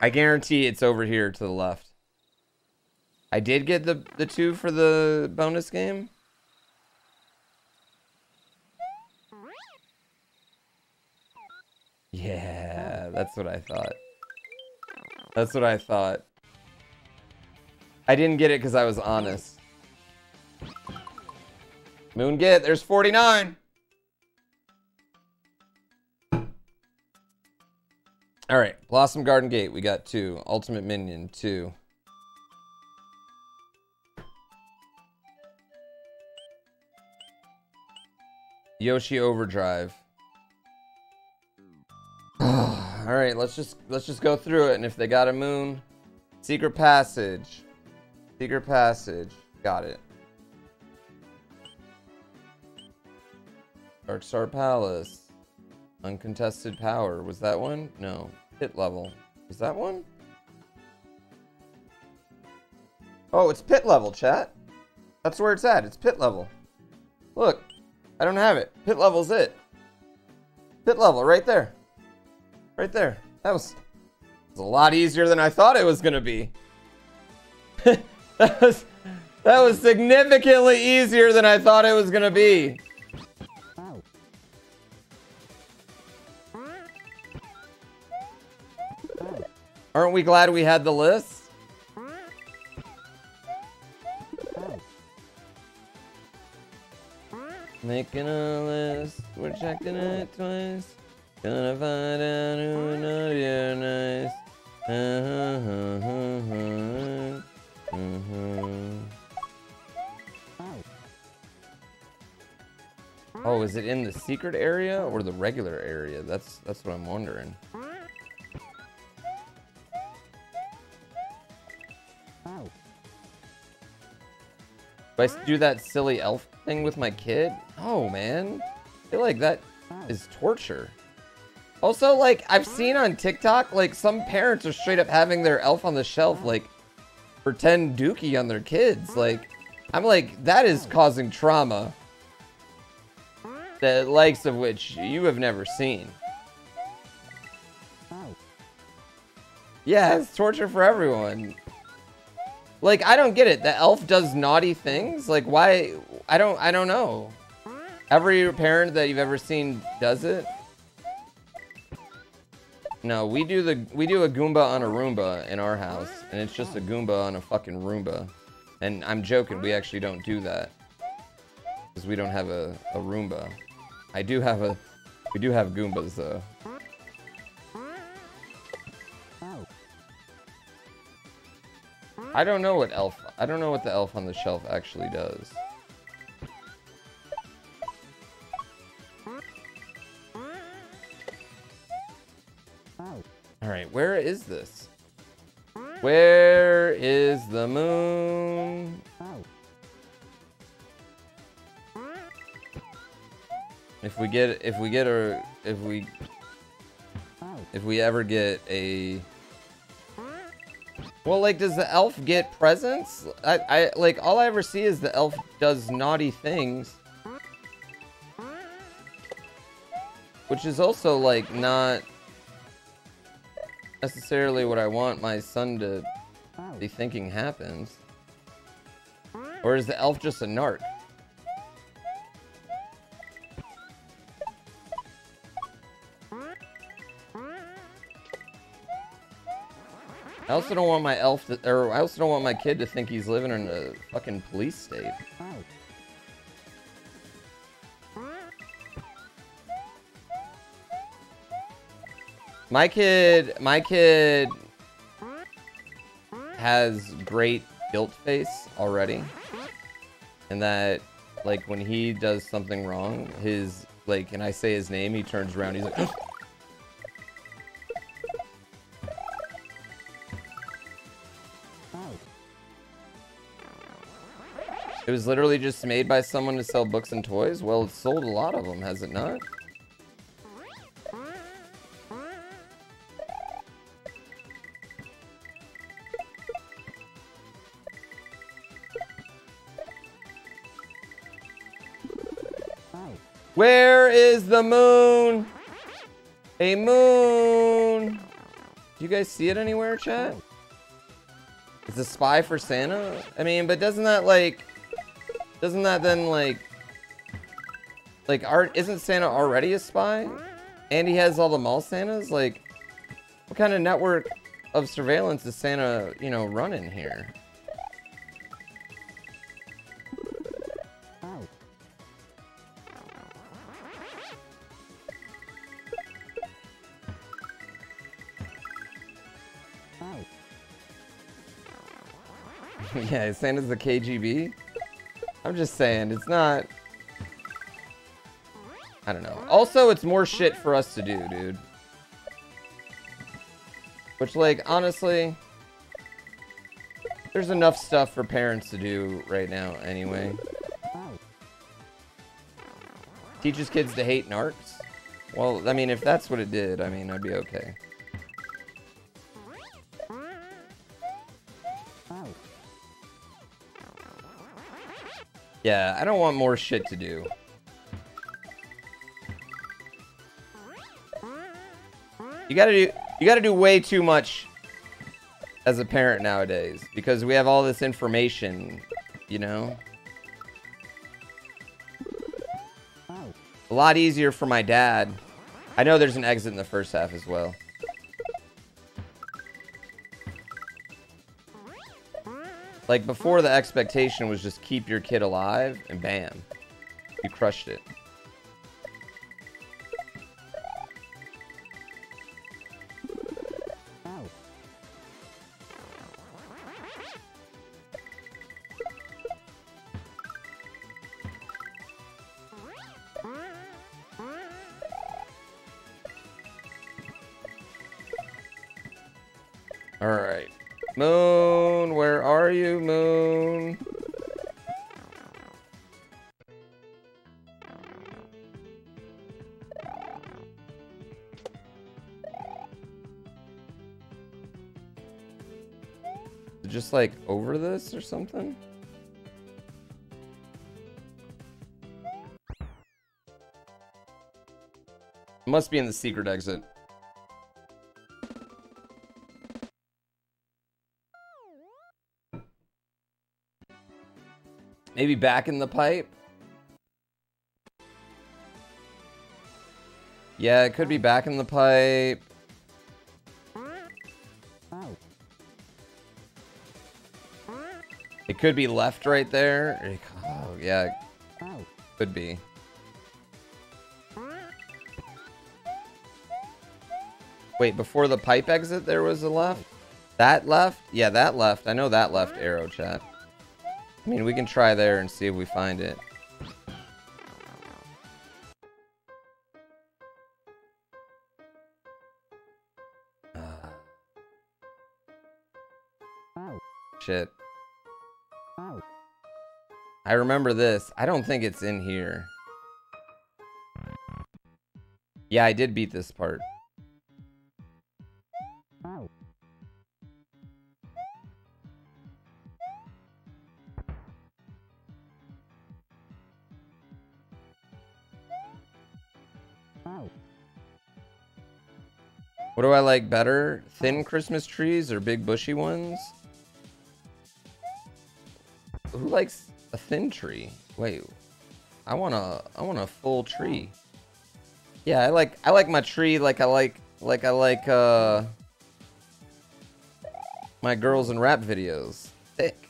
I guarantee it's over here to the left. I did get the, the two for the bonus game. Yeah, that's what I thought. That's what I thought. I didn't get it because I was honest. Moon get, there's 49. All right, Blossom Garden Gate, we got two. Ultimate Minion, two. Yoshi Overdrive. <sighs> All right, let's just let's just go through it, and if they got a moon, Secret Passage, Secret Passage, got it. Dark Star Palace, Uncontested Power, was that one? No. Pit level. Is that one? Oh, it's pit level, chat. That's where it's at. It's pit level. Look, I don't have it. Pit level's it. Pit level, right there. Right there. That was, was a lot easier than I thought it was gonna be. <laughs> that was that was significantly easier than I thought it was gonna be. Aren't we glad we had the list? Making a list, we're checking it twice. Gonna find out who not your nice. Oh, is it in the secret area or the regular area? That's that's what I'm wondering. Do I do that silly elf thing with my kid? Oh, man. I feel like that is torture. Also, like, I've seen on TikTok, like, some parents are straight up having their elf on the shelf, like, pretend dookie on their kids. Like, I'm like, that is causing trauma. The likes of which you have never seen. Yeah, it's torture for everyone. Like, I don't get it. The elf does naughty things. Like, why? I don't, I don't know. Every parent that you've ever seen does it. No, we do the, we do a Goomba on a Roomba in our house. And it's just a Goomba on a fucking Roomba. And I'm joking, we actually don't do that. Because we don't have a, a Roomba. I do have a, we do have Goombas though. I don't know what elf, I don't know what the elf on the shelf actually does. Alright, where is this? Where is the moon? If we get, if we get a, if we, if we ever get a well, like, does the elf get presents? I, I, like, all I ever see is the elf does naughty things. Which is also, like, not necessarily what I want my son to be thinking happens. Or is the elf just a narc? I also don't want my elf to, or I also don't want my kid to think he's living in a fucking police state. My kid, my kid has great guilt face already. And that, like, when he does something wrong, his, like, and I say his name, he turns around, he's like, <gasps> It was literally just made by someone to sell books and toys? Well, it's sold a lot of them, has it not? Where is the moon? A moon! Do you guys see it anywhere, chat? Is the spy for Santa? I mean, but doesn't that like, doesn't that then like, like art? Isn't Santa already a spy? And he has all the mall Santas. Like, what kind of network of surveillance is Santa, you know, running here? <laughs> yeah, Santa's the KGB. I'm just saying, it's not... I don't know. Also, it's more shit for us to do, dude. Which, like, honestly... There's enough stuff for parents to do right now, anyway. Teaches kids to hate narcs? Well, I mean, if that's what it did, I mean, I'd be okay. Yeah, I don't want more shit to do. You gotta do you gotta do way too much as a parent nowadays because we have all this information, you know? A lot easier for my dad. I know there's an exit in the first half as well. Like, before the expectation was just keep your kid alive, and bam. You crushed it. Something? Must be in the secret exit. Maybe back in the pipe? Yeah, it could be back in the pipe. Could be left right there. Oh, yeah. Could be. Wait, before the pipe exit, there was a left? That left? Yeah, that left. I know that left arrow, chat. I mean, we can try there and see if we find it. I remember this. I don't think it's in here. Yeah, I did beat this part. What do I like better? Thin Christmas trees or big bushy ones? Who likes thin tree? Wait, I want a I want a full tree. Yeah, I like I like my tree like I like like I like uh my girls in rap videos. Thick.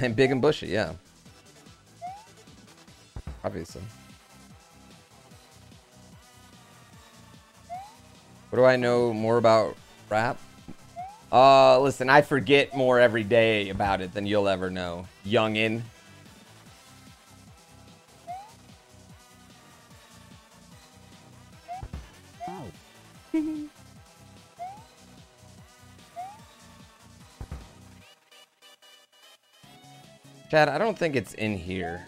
And big and bushy, yeah. Obviously. What do I know more about rap? Uh, listen, I forget more every day about it than you'll ever know. Youngin. I don't think it's in here.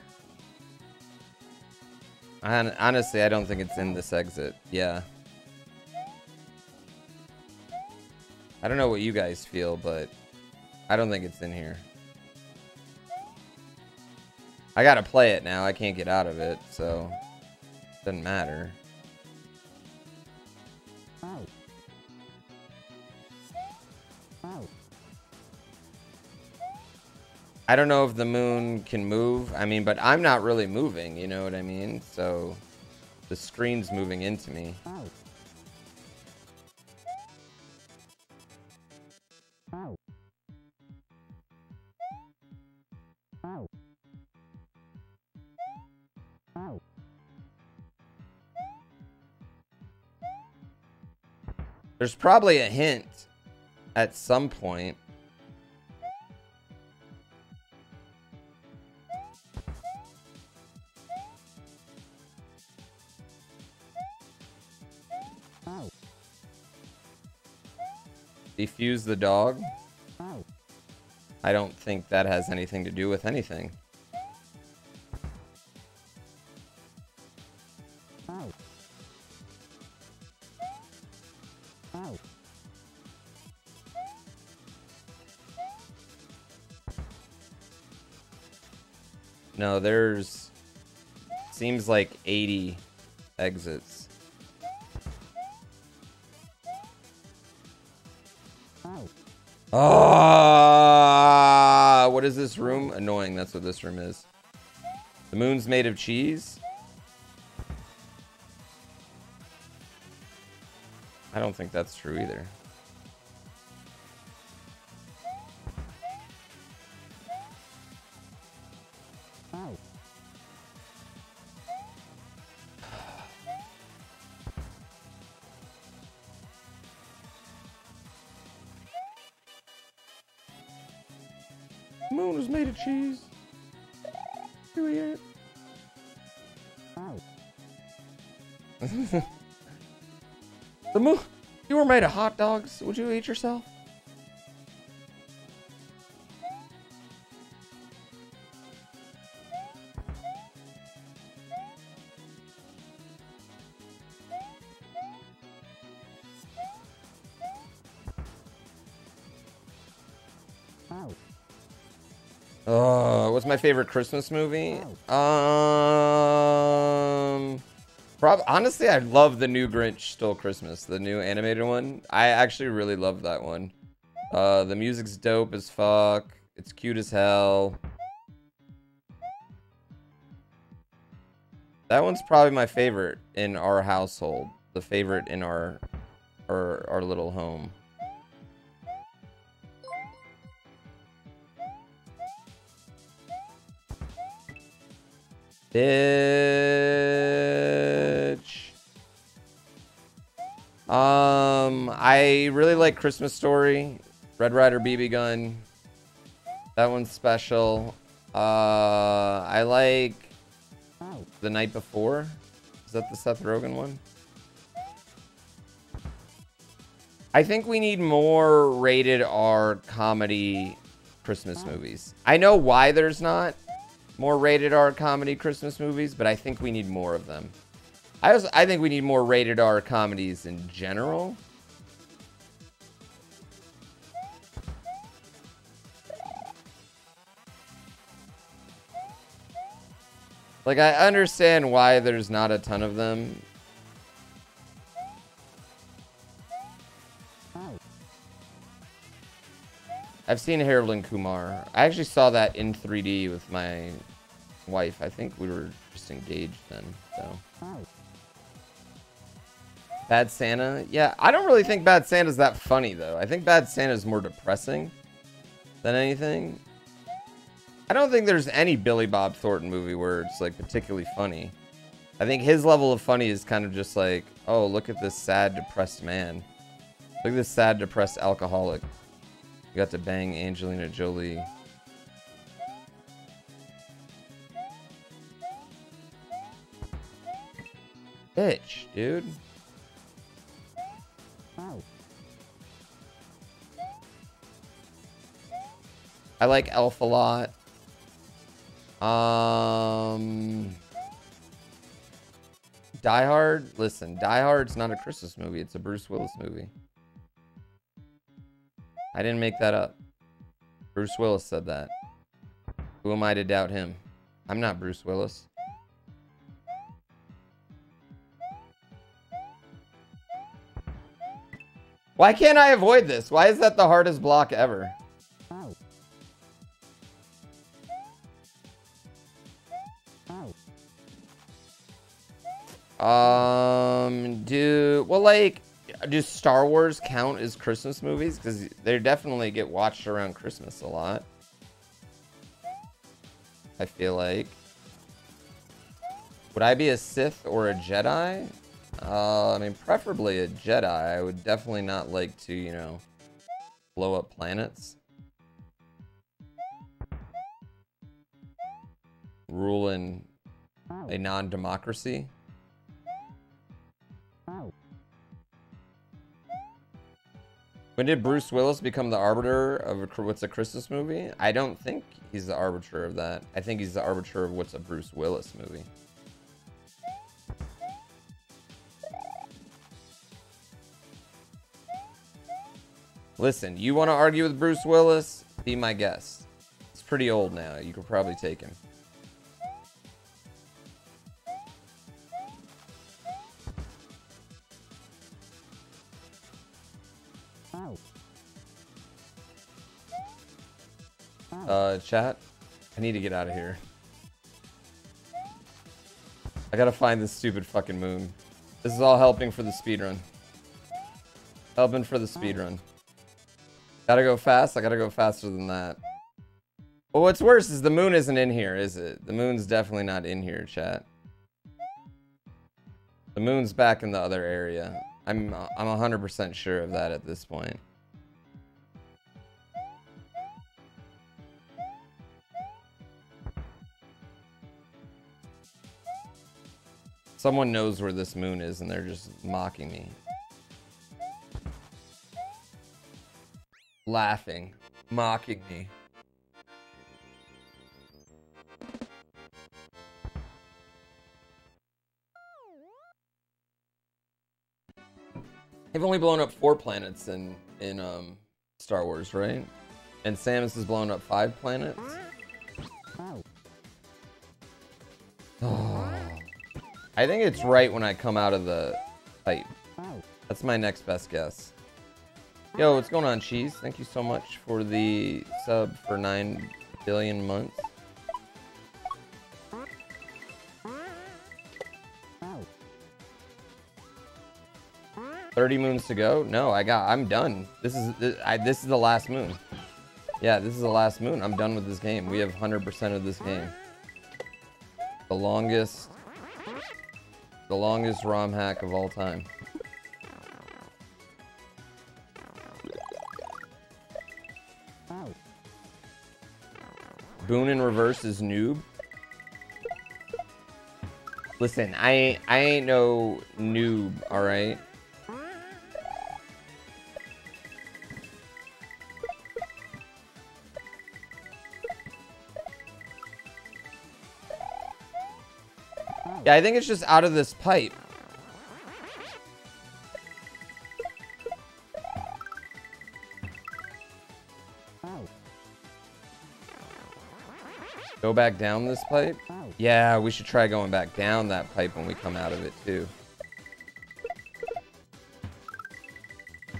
Honestly, I don't think it's in this exit. Yeah. I don't know what you guys feel, but I don't think it's in here. I gotta play it now. I can't get out of it, so doesn't matter. I don't know if the moon can move. I mean, but I'm not really moving, you know what I mean? So the screen's moving into me. There's probably a hint at some point. Defuse the dog? Oh. I don't think that has anything to do with anything. Oh. Oh. No, there's seems like 80 exits. Ah, what is this room? Annoying, that's what this room is. The moon's made of cheese? I don't think that's true either. Dogs. Would you eat yourself? Uh, what's my favorite Christmas movie? Um, prob honestly, I love the new Grinch Stole Christmas, the new animated one. I actually really love that one. Uh, the music's dope as fuck. It's cute as hell. That one's probably my favorite in our household. The favorite in our our, our little home. Bitch. Like Christmas Story, Red Ryder BB Gun. That one's special. Uh, I like The Night Before. Is that the Seth Rogen one? I think we need more rated R comedy Christmas movies. I know why there's not more rated R comedy Christmas movies, but I think we need more of them. I also I think we need more rated R comedies in general. Like I understand why there's not a ton of them. I've seen Harold and Kumar. I actually saw that in 3D with my wife. I think we were just engaged then, so. Bad Santa? Yeah, I don't really think Bad Santa's that funny, though. I think Bad Santa's more depressing than anything. I don't think there's any Billy Bob Thornton movie where it's, like, particularly funny. I think his level of funny is kind of just like, oh, look at this sad, depressed man. Look at this sad, depressed alcoholic. You got to bang Angelina Jolie. bitch, dude. I like Elf a lot. Um, Die Hard, listen, Die Hard's not a Christmas movie. It's a Bruce Willis movie. I didn't make that up. Bruce Willis said that. Who am I to doubt him? I'm not Bruce Willis. Why can't I avoid this? Why is that the hardest block ever? Um, do well, like, do Star Wars count as Christmas movies? Because they definitely get watched around Christmas a lot. I feel like. Would I be a Sith or a Jedi? Uh, I mean, preferably a Jedi. I would definitely not like to, you know, blow up planets. Rule in a non-democracy. When did Bruce Willis become the arbiter of a, what's a Christmas movie? I don't think he's the arbiter of that. I think he's the arbiter of what's a Bruce Willis movie. Listen, you want to argue with Bruce Willis? Be my guest. He's pretty old now. You could probably take him. Uh, chat, I need to get out of here. I gotta find this stupid fucking moon. This is all helping for the speedrun. Helping for the speedrun. Gotta go fast? I gotta go faster than that. What's worse is the moon isn't in here, is it? The moon's definitely not in here, chat. The moon's back in the other area. I'm I'm 100% sure of that at this point. Someone knows where this moon is and they're just mocking me. Laughing. Mocking me. They've only blown up four planets in in um Star Wars, right? And Samus has blown up five planets. <sighs> Oh. I think it's right when I come out of the pipe. That's my next best guess. Yo, what's going on, Cheese? Thank you so much for the sub for 9 billion months. Thirty moons to go? No, I got. I'm done. This is. This, I, this is the last moon. Yeah, this is the last moon. I'm done with this game. We have 100% of this game. The longest the longest ROM hack of all time. Boon in reverse is noob. Listen, I I ain't no noob, all Yeah, I think it's just out of this pipe. Go back down this pipe? Yeah, we should try going back down that pipe when we come out of it, too.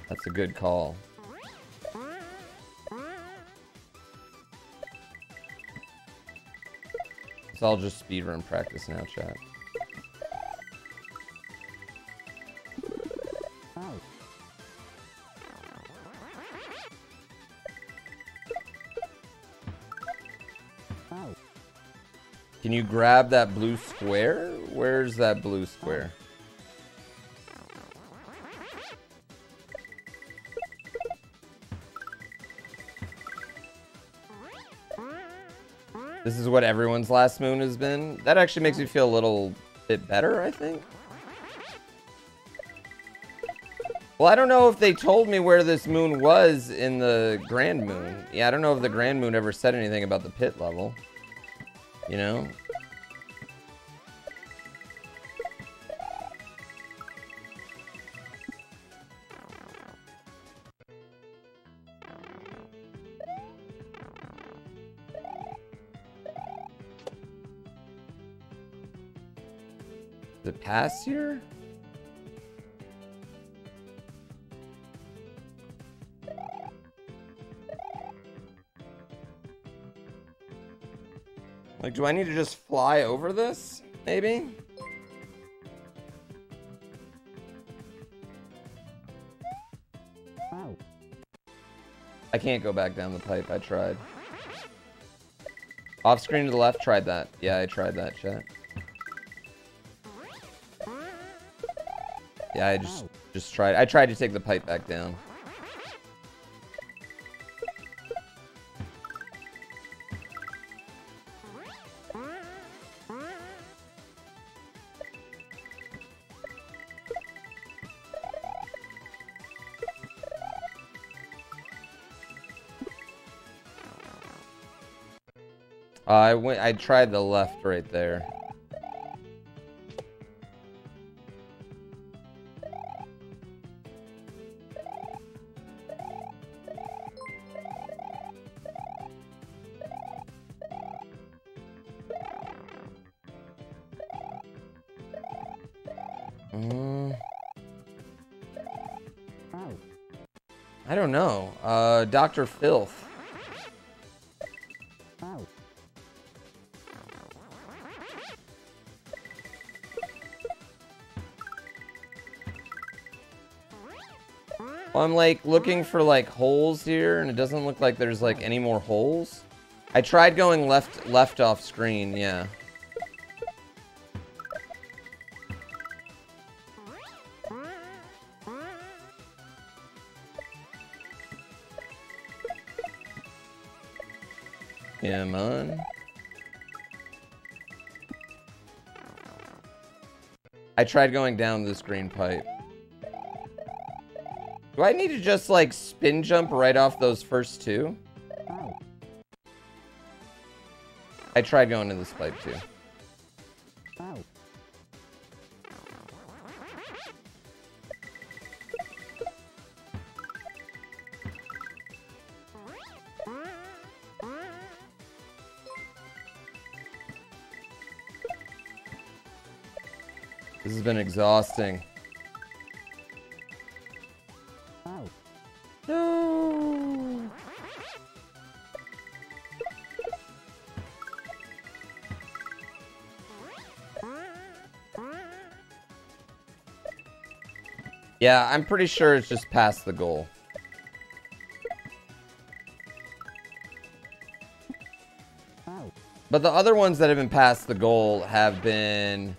That's a good call. It's all just speedrun practice now, chat. Can you grab that blue square? Where's that blue square? This is what everyone's last moon has been. That actually makes me feel a little bit better, I think. Well, I don't know if they told me where this moon was in the Grand Moon. Yeah, I don't know if the Grand Moon ever said anything about the pit level. You know? Like, do I need to just fly over this? Maybe? I can't go back down the pipe. I tried. Off screen to the left, tried that. Yeah, I tried that, chat. Yeah, I just just tried. I tried to take the pipe back down. Uh, I went. I tried the left right there. Mm. I don't know. Uh, Dr. Filth. I'm like looking for like holes here and it doesn't look like there's like any more holes. I tried going left left off screen, yeah. Yeah, man. I tried going down this green pipe. Do I need to just like spin jump right off those first two? I tried going to this pipe too. This has been exhausting. Yeah, I'm pretty sure it's just past the goal. But the other ones that have been past the goal have been...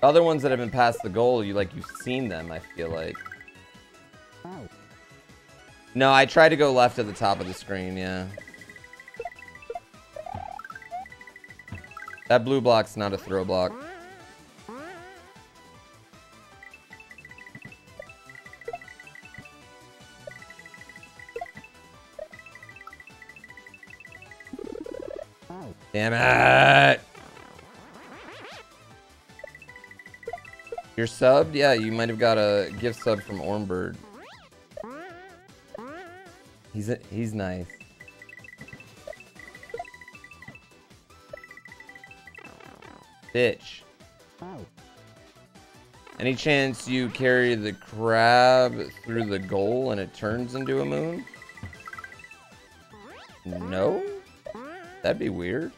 The other ones that have been past the goal, you like, you've seen them, I feel like. No, I tried to go left at the top of the screen, yeah. That blue block's not a throw block. You're subbed? Yeah, you might have got a gift sub from Ormbird. He's a, he's nice. Bitch. Any chance you carry the crab through the goal and it turns into a moon? No? That'd be weird.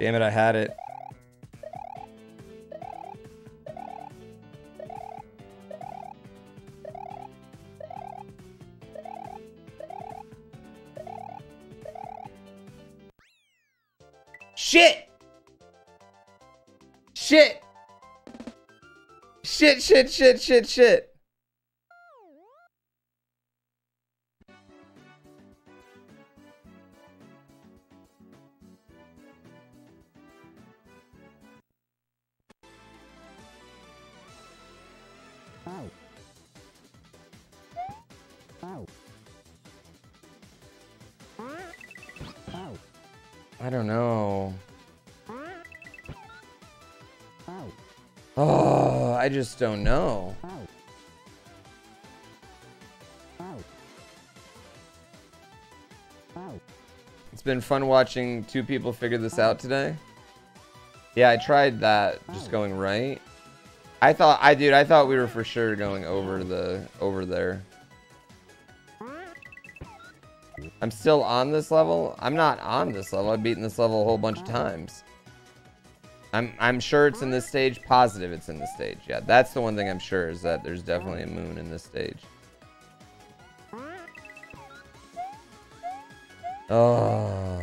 Damn it, I had it. Shit! Shit! Shit, shit, shit, shit, shit. I don't know. Oh. oh, I just don't know. It's been fun watching two people figure this out today. Yeah, I tried that, just going right. I thought, I dude, I thought we were for sure going over the, over there. I'm still on this level? I'm not on this level. I've beaten this level a whole bunch of times. I'm I'm sure it's in this stage. Positive it's in this stage. Yeah, that's the one thing I'm sure is that there's definitely a moon in this stage. Oh.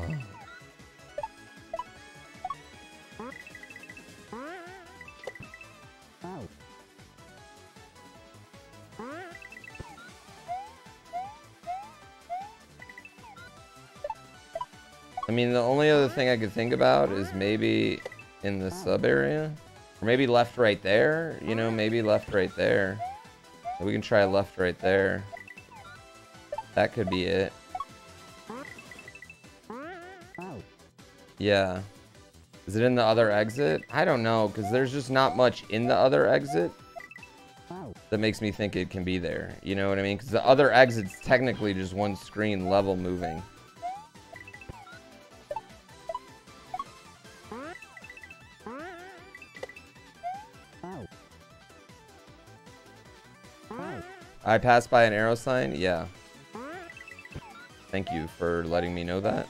Mean, the only other thing I could think about is maybe in the sub area. Or maybe left right there. You know, maybe left right there. We can try left right there. That could be it. Yeah. Is it in the other exit? I don't know, because there's just not much in the other exit that makes me think it can be there. You know what I mean? Because the other exit's technically just one screen level moving. I passed by an arrow sign? Yeah. Thank you for letting me know that.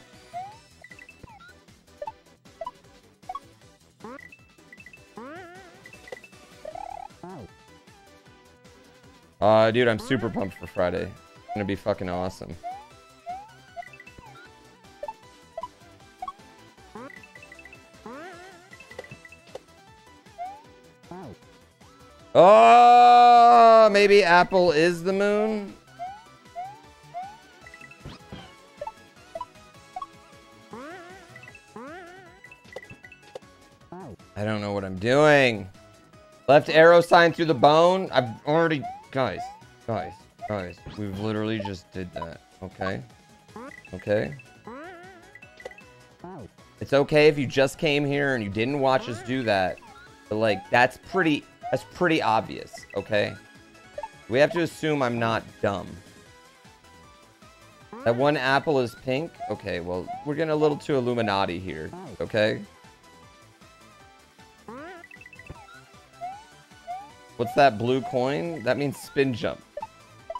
Uh, dude, I'm super pumped for Friday. It's gonna be fucking awesome. Oh, maybe Apple is the moon? I don't know what I'm doing. Left arrow sign through the bone. I've already... Guys, guys, guys. We've literally just did that. Okay? Okay? It's okay if you just came here and you didn't watch us do that. But, like, that's pretty... That's pretty obvious, okay? We have to assume I'm not dumb. That one apple is pink? Okay, well, we're getting a little too Illuminati here, okay? What's that blue coin? That means spin jump.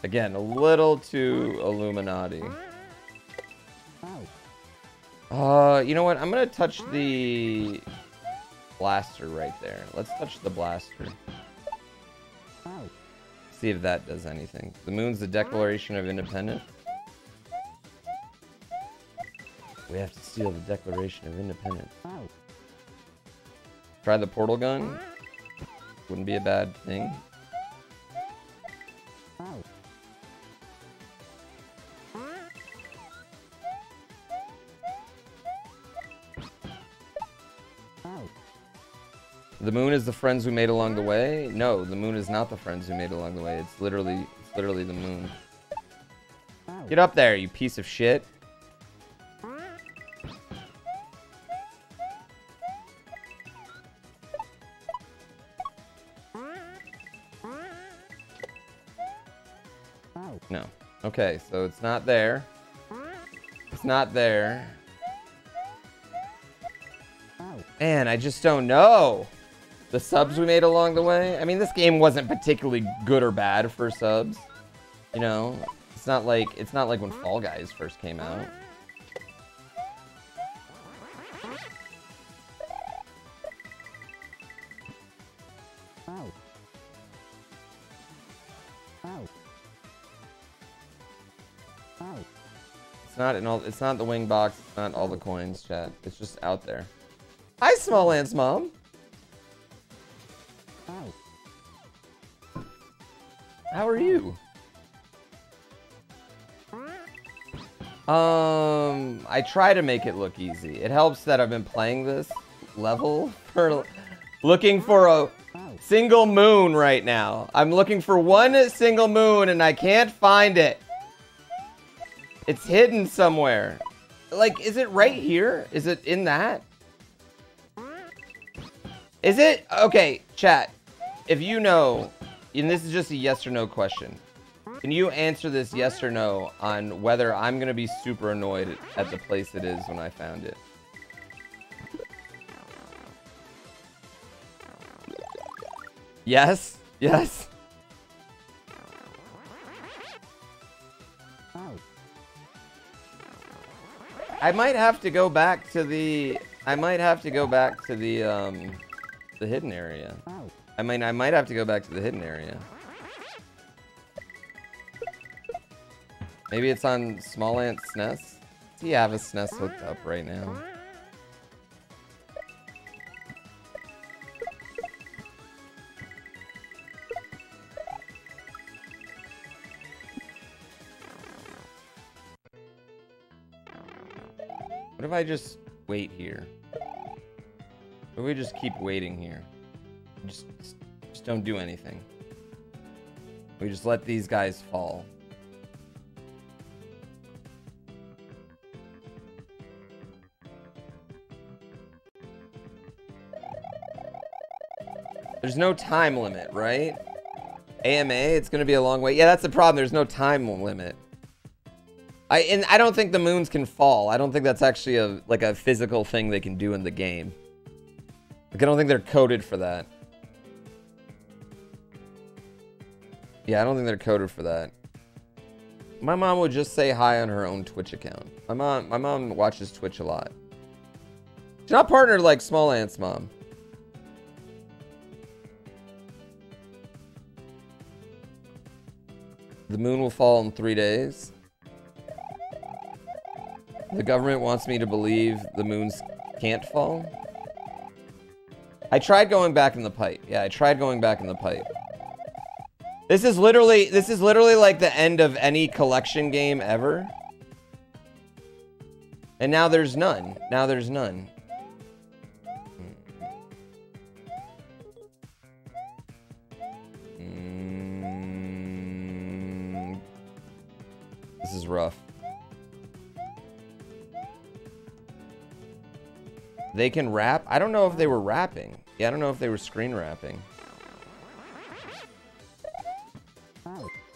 Again, a little too Illuminati. Uh, you know what? I'm gonna touch the blaster right there. Let's touch the blaster. See if that does anything. The moon's the Declaration of Independence. We have to steal the Declaration of Independence. Try the portal gun. Wouldn't be a bad thing. The moon is the friends we made along the way? No, the moon is not the friends we made along the way. It's literally, it's literally the moon. Get up there, you piece of shit. No. Okay, so it's not there. It's not there. Man, I just don't know. The subs we made along the way. I mean, this game wasn't particularly good or bad for subs. You know, it's not like it's not like when Fall Guys first came out. It's not in all. It's not the wing box. It's not all the coins, chat. It's just out there. Hi, Small Ant's Mom. How are you? Um, I try to make it look easy. It helps that I've been playing this level <laughs> for looking for a single moon right now. I'm looking for one single moon and I can't find it. It's hidden somewhere. Like, is it right here? Is it in that? Is it? Okay, chat. If you know, and this is just a yes or no question. Can you answer this yes or no on whether I'm going to be super annoyed at the place it is when I found it? Yes? Yes? I might have to go back to the... I might have to go back to the, um... The hidden area. I mean, I might have to go back to the hidden area. Maybe it's on Small Ant SNES? Do you have a SNES hooked up right now? What if I just wait here? What if we just keep waiting here? Just, just don't do anything. We just let these guys fall. There's no time limit, right? AMA, it's gonna be a long way. Yeah, that's the problem. There's no time limit. I and I don't think the moons can fall. I don't think that's actually a like a physical thing they can do in the game. Like I don't think they're coded for that. Yeah, I don't think they're coded for that. My mom would just say hi on her own Twitch account. My mom my mom watches Twitch a lot. She's not partnered like Small Ant's mom. The moon will fall in three days. The government wants me to believe the moons can't fall. I tried going back in the pipe. Yeah, I tried going back in the pipe. This is literally, this is literally like the end of any collection game ever. And now there's none. Now there's none. Mm. This is rough. They can rap? I don't know if they were rapping. Yeah, I don't know if they were screen rapping.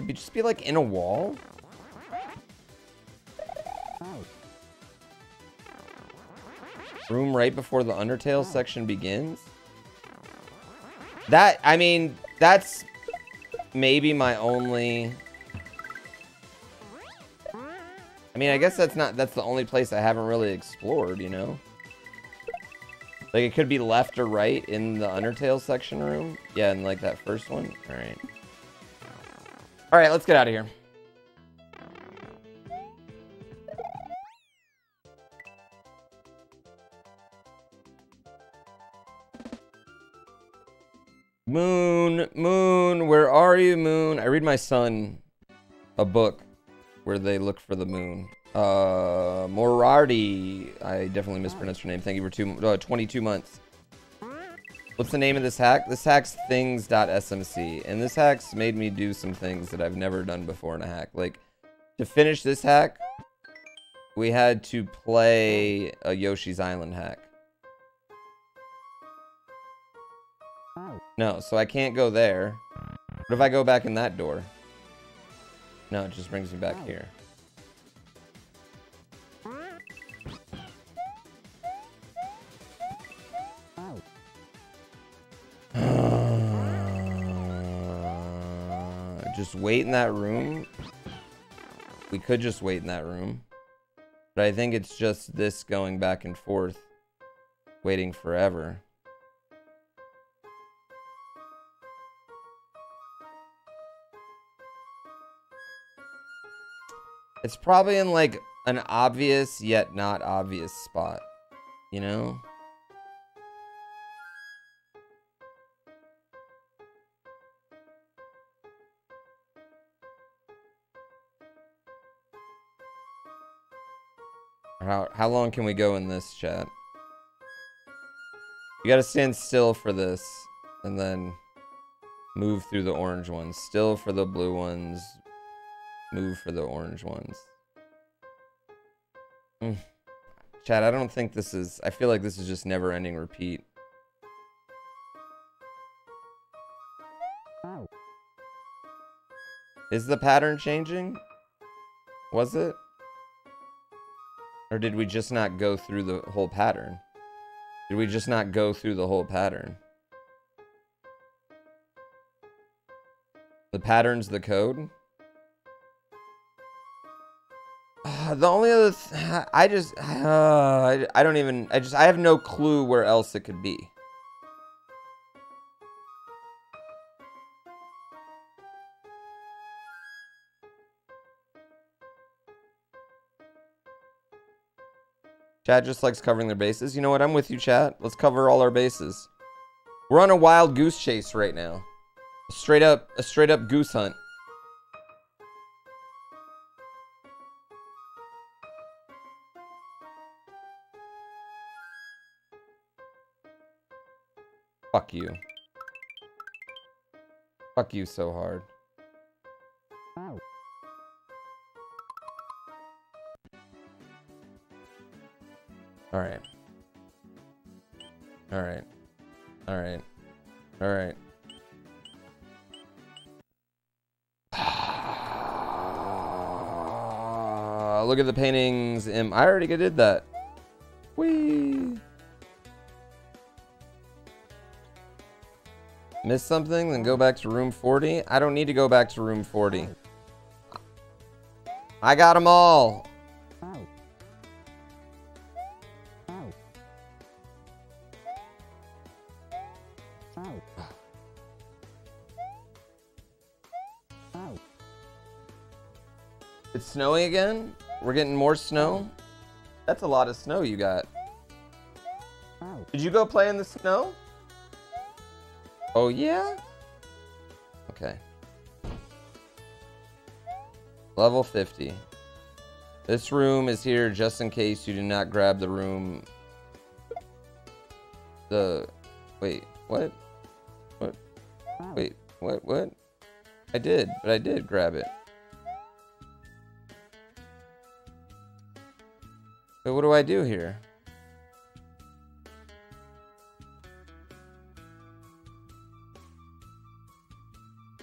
Could just be like in a wall? Room right before the Undertale section begins? That, I mean, that's maybe my only... I mean, I guess that's not, that's the only place I haven't really explored, you know? Like, it could be left or right in the Undertale section room. Yeah, in, like, that first one. All right. All right, let's get out of here. Moon, Moon, where are you, Moon? I read my son a book where they look for the moon. Uh, Morardi. I definitely mispronounced your name. Thank you for two, uh, 22 months. What's the name of this hack? This hack's things.smc. And this hack's made me do some things that I've never done before in a hack. Like, to finish this hack, we had to play a Yoshi's Island hack. No, so I can't go there. What if I go back in that door? No, it just brings me back oh. here. Uh, just wait in that room. We could just wait in that room. But I think it's just this going back and forth. Waiting forever. It's probably in like an obvious yet not obvious spot. You know? How, how long can we go in this, chat? You gotta stand still for this, and then move through the orange ones. Still for the blue ones, move for the orange ones. Mm. Chad, I don't think this is... I feel like this is just never-ending repeat. Is the pattern changing? Was it? Or did we just not go through the whole pattern? Did we just not go through the whole pattern? The pattern's the code? Uh, the only other... Th I just... Uh, <sighs> I, I don't even... I just... I have no clue where else it could be. Chad just likes covering their bases. You know what? I'm with you, chat. Let's cover all our bases. We're on a wild goose chase right now. Straight up, a straight up goose hunt. Fuck you. Fuck you so hard. Alright. Alright. Alright. Alright. <sighs> Look at the paintings. I already did that. Whee! Miss something? Then go back to room 40? I don't need to go back to room 40. I got them all. Snowing again? We're getting more snow? That's a lot of snow you got. Did you go play in the snow? Oh, yeah? Okay. Level 50. This room is here just in case you do not grab the room. The... Wait, what? What? Wait, what, what? I did, but I did grab it. But what do I do here?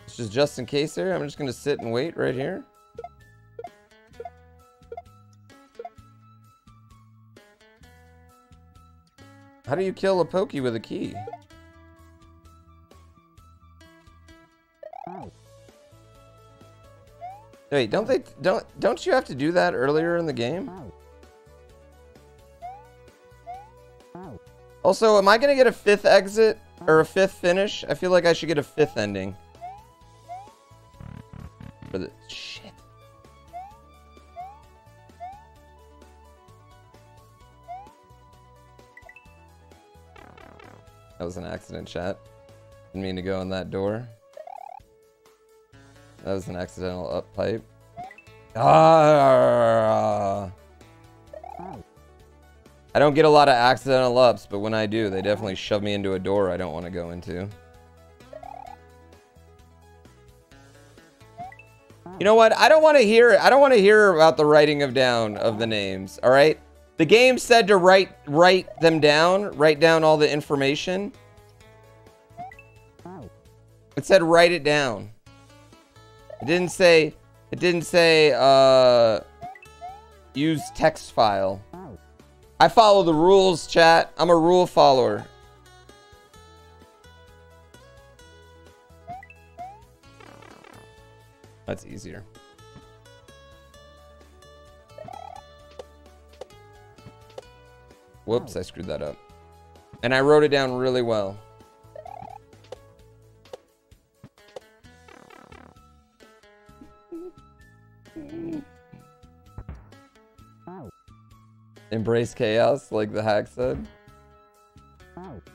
It's just just in case there. I'm just going to sit and wait right here. How do you kill a pokey with a key? Wait, don't they don't don't you have to do that earlier in the game? Also, am I gonna get a fifth exit or a fifth finish? I feel like I should get a fifth ending. For the shit. That was an accident, chat. Didn't mean to go in that door. That was an accidental up pipe. Ah. I don't get a lot of accidental ups, but when I do, they definitely shove me into a door I don't want to go into. You know what? I don't want to hear I don't want to hear about the writing of down of the names, all right? The game said to write write them down, write down all the information. It said write it down. It didn't say it didn't say uh use text file. I follow the rules, chat. I'm a rule follower. That's easier. Whoops, I screwed that up. And I wrote it down really well. Embrace chaos, like the hack said.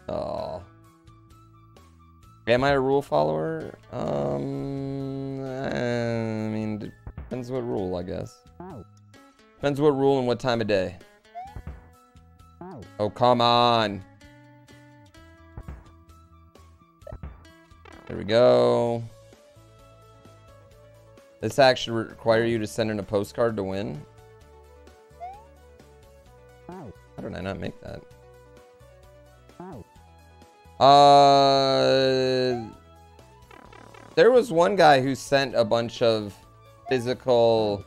Oh. Am I a rule follower? Um, I mean, depends what rule, I guess. Depends what rule and what time of day. Oh, come on. There we go. This actually require you to send in a postcard to win. How did I not make that? Uh, there was one guy who sent a bunch of physical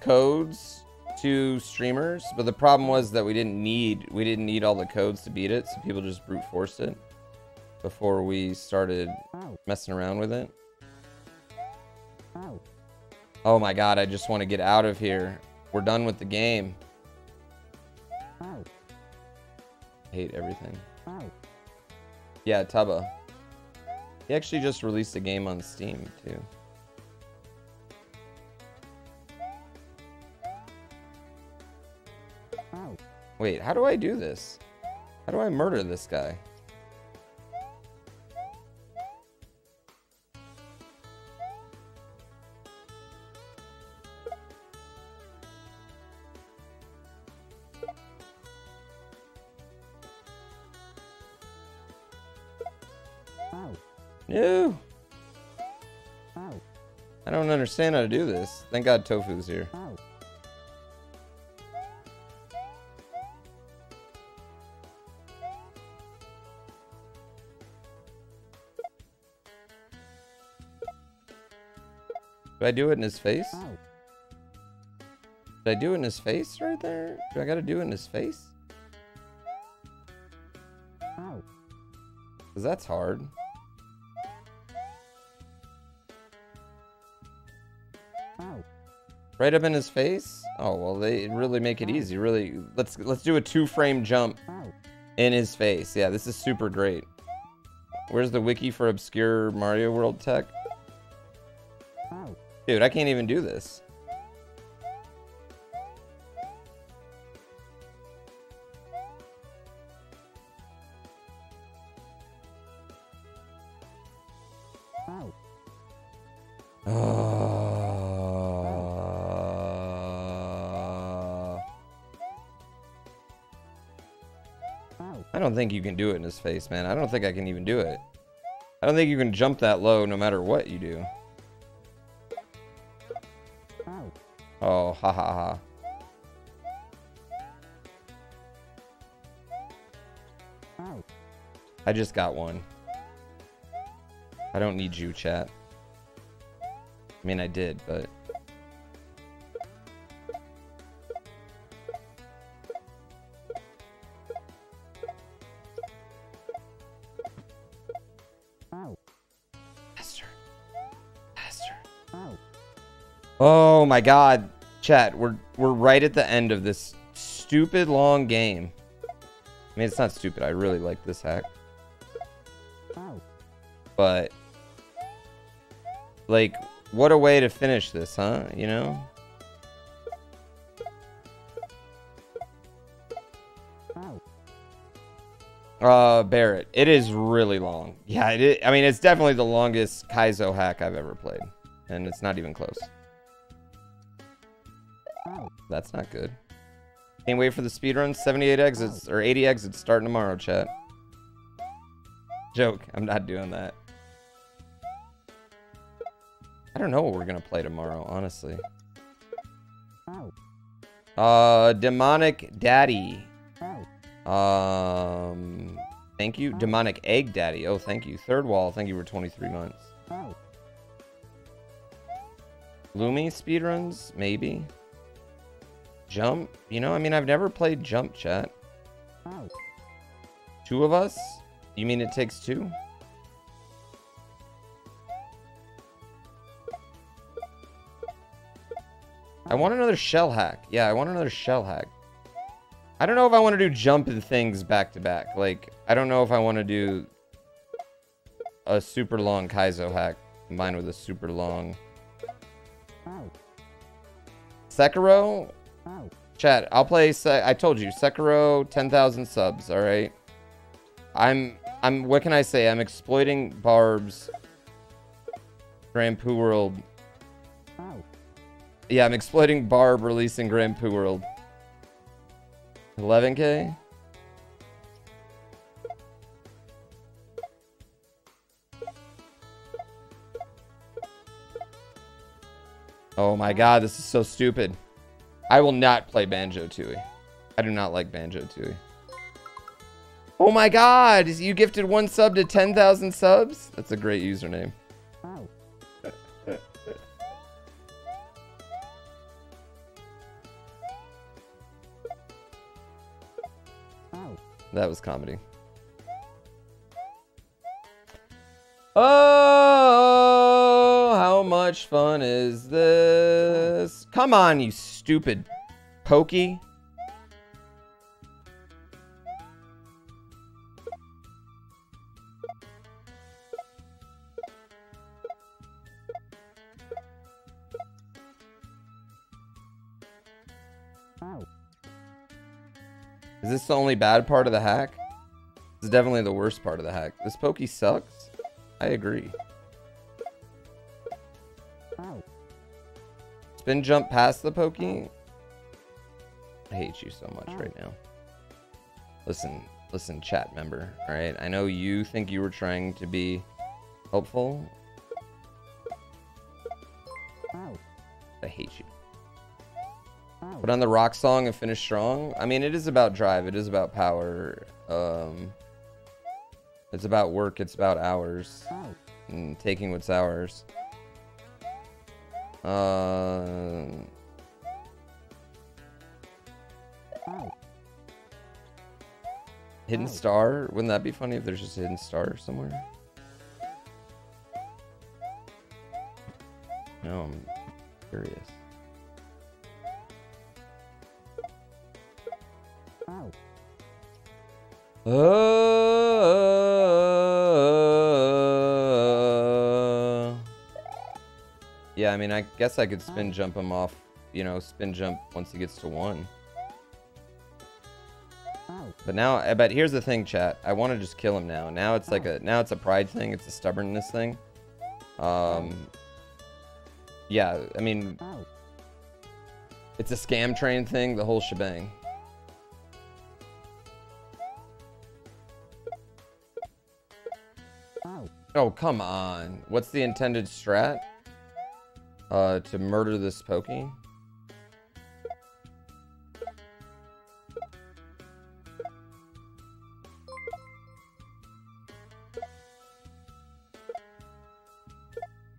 codes to streamers, but the problem was that we didn't need we didn't need all the codes to beat it, so people just brute forced it before we started messing around with it. Oh my god, I just want to get out of here. We're done with the game. Hate everything. Yeah, Tubba. He actually just released a game on Steam, too. Wait, how do I do this? How do I murder this guy? Understand how to do this. Thank God Tofu's here. Do I do it in his face? Did I do it in his face right there? Do I gotta do it in his face? Because that's hard. Right up in his face? Oh well, they really make it easy. Really, let's let's do a two-frame jump in his face. Yeah, this is super great. Where's the wiki for obscure Mario World tech? Dude, I can't even do this. You can do it in his face, man. I don't think I can even do it. I don't think you can jump that low no matter what you do. Oh, oh ha ha ha. Oh. I just got one. I don't need you, chat. I mean, I did, but... my god. Chat, we're we're right at the end of this stupid long game. I mean, it's not stupid. I really like this hack. But like what a way to finish this, huh? You know? Uh, Barrett. It is really long. Yeah, it is, I mean, it's definitely the longest Kaizo hack I've ever played. And it's not even close. That's not good. Can't wait for the speedrun. 78 exits, or 80 exits starting tomorrow, chat. Joke. I'm not doing that. I don't know what we're gonna play tomorrow, honestly. Uh, Demonic Daddy. Um, thank you. Demonic Egg Daddy. Oh, thank you. Third Wall, thank you for 23 months. Lumi speedruns? Maybe. Jump? You know, I mean, I've never played Jump, chat. Oh. Two of us? You mean it takes two? I want another shell hack. Yeah, I want another shell hack. I don't know if I want to do jumping things back to back. Like, I don't know if I want to do a super long Kaizo hack combined with a super long... Oh. Sekiro? Chat, I'll play. Se I told you, Sekiro, ten thousand subs. All right. I'm. I'm. What can I say? I'm exploiting Barb's. Grand Poo World. Yeah, I'm exploiting Barb releasing Grand Poo World. 11k? Oh my god, this is so stupid. I will not play Banjo-Tooie. I do not like Banjo-Tooie. Oh my god, you gifted one sub to 10,000 subs? That's a great username. That was comedy. Oh, how much fun is this? Come on, you stupid pokey. Is this the only bad part of the hack? This is definitely the worst part of the hack. This pokey sucks. I agree. Spin jump past the pokey? I hate you so much right now. Listen, listen, chat member, alright? I know you think you were trying to be helpful. I hate you. Put on the rock song and finish strong. I mean, it is about drive. It is about power. Um, it's about work. It's about hours. And taking what's ours. Uh, hidden star? Wouldn't that be funny if there's just a hidden star somewhere? No, I'm curious. Uh, yeah, I mean, I guess I could spin jump him off, you know, spin jump once he gets to one. But now, but here's the thing, chat. I want to just kill him now. Now it's like a, now it's a pride thing. It's a stubbornness thing. Um, yeah, I mean, it's a scam train thing, the whole shebang. Oh, come on. What's the intended strat? Uh, to murder this Pokey?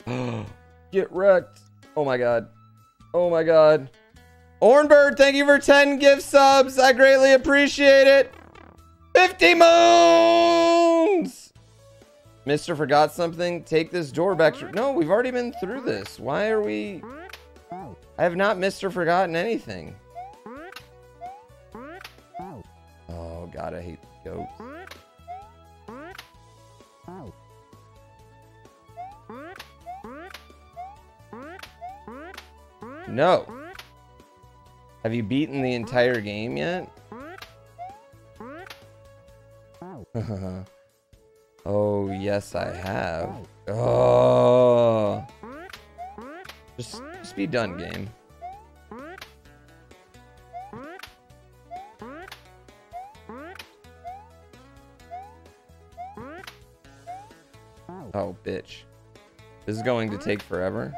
<gasps> Get wrecked. Oh my god. Oh my god. Ornbird, thank you for 10 gift subs. I greatly appreciate it. 50 moons! Mister forgot something? Take this door back to... No, we've already been through this. Why are we... I have not Mister forgotten anything. Oh, God, I hate goats. No. Have you beaten the entire game yet? <laughs> <laughs> oh, yes, I have. Oh. Just, just be done, game. Oh, bitch. This is going to take forever.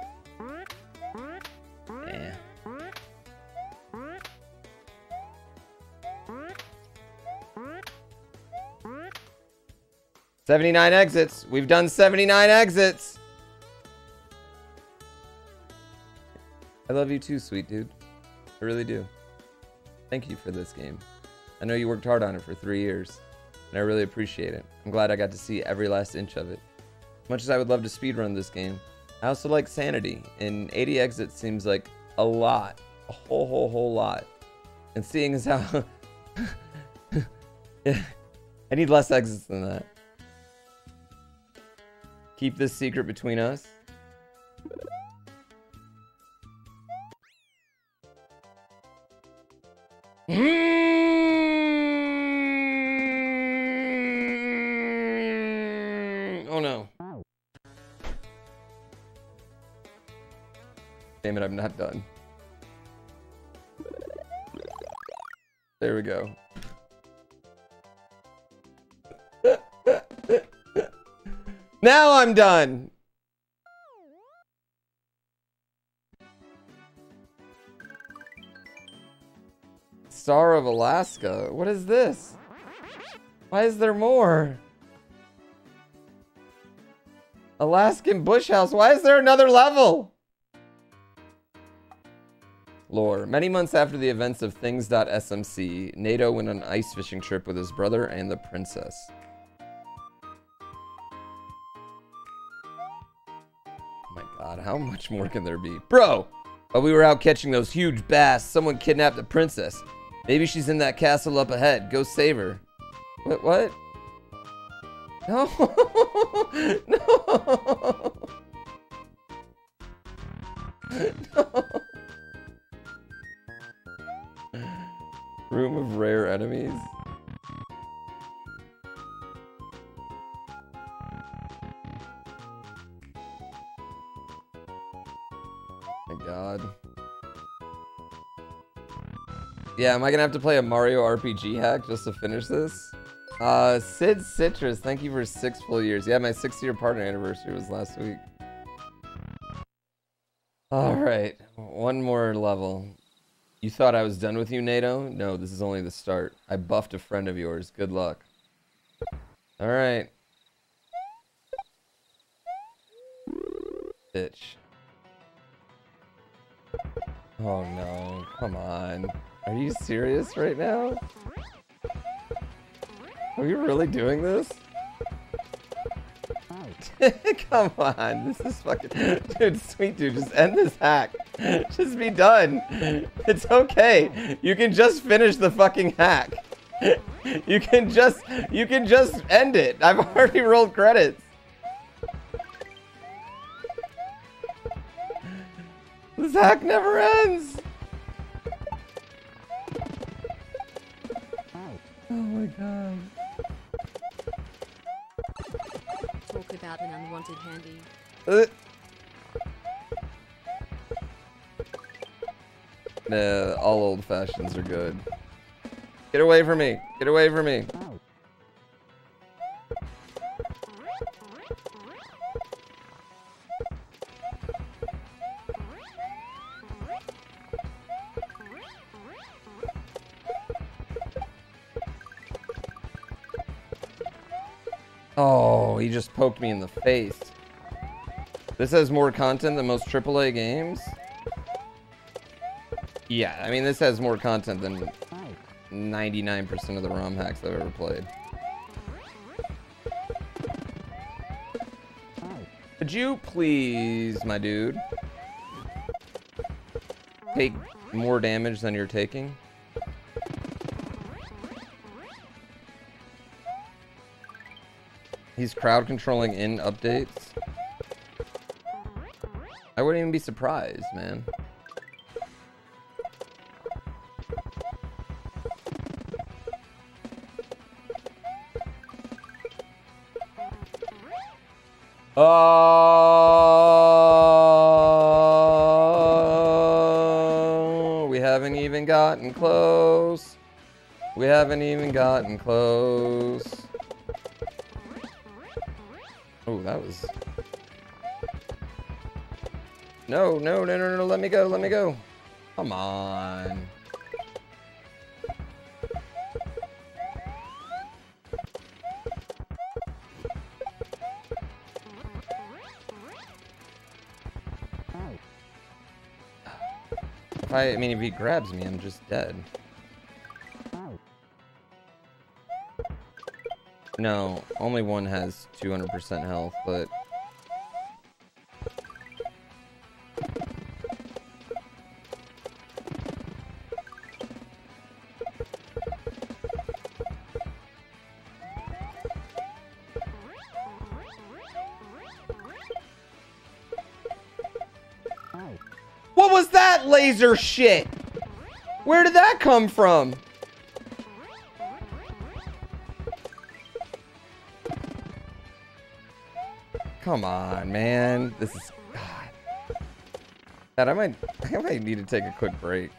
79 exits. We've done 79 exits. I love you too, sweet dude. I really do. Thank you for this game. I know you worked hard on it for three years, and I really appreciate it. I'm glad I got to see every last inch of it. As much as I would love to speedrun this game, I also like Sanity, and 80 exits seems like a lot. A whole, whole, whole lot. And seeing as how... yeah, <laughs> I need less exits than that. Keep this secret between us. Mm. oh no. Damn it, I'm not done. There we go. Now I'm done. Star of Alaska. What is this? Why is there more? Alaskan Bush House. Why is there another level? Lore. Many months after the events of Things.SMC, NATO went on an ice fishing trip with his brother and the princess. How much more can there be? Bro! While we were out catching those huge bass, someone kidnapped a princess. Maybe she's in that castle up ahead. Go save her. What? What? No! <laughs> no! <laughs> no! Room of rare enemies. Yeah, am I gonna have to play a Mario RPG hack just to finish this? Uh, Sid Citrus, thank you for six full years. Yeah, my six year partner anniversary was last week. Alright, one more level. You thought I was done with you, NATO? No, this is only the start. I buffed a friend of yours. Good luck. Alright. Bitch. Oh no, come on. Are you serious right now? Are we really doing this? <laughs> Come on, this is fucking... Dude, sweet dude, just end this hack. Just be done. It's okay. You can just finish the fucking hack. You can just... You can just end it. I've already rolled credits. This hack never ends. Oh my god. Talk about an unwanted handy. Uh. Nah, all old fashions are good. Get away from me. Get away from me. He just poked me in the face. This has more content than most AAA games? Yeah, I mean, this has more content than 99% of the ROM hacks I've ever played. Could you please, my dude, take more damage than you're taking? He's crowd controlling in updates. I wouldn't even be surprised, man. Oh, we haven't even gotten close. We haven't even gotten close. Oh, that was... No, no, no, no, no, let me go, let me go. Come on. I mean, if he grabs me, I'm just dead. No, only one has 200% health, but... What was that laser shit? Where did that come from? Come on, man. This is God. God, I might I might need to take a quick break.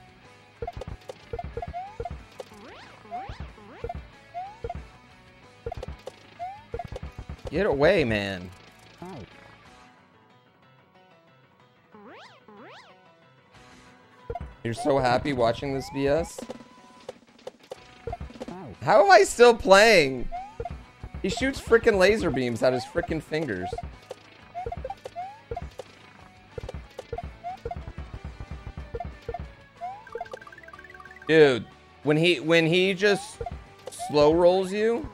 Get away, man. You're so happy watching this BS? How am I still playing? He shoots freaking laser beams out his freaking fingers. Dude, when he when he just slow rolls you,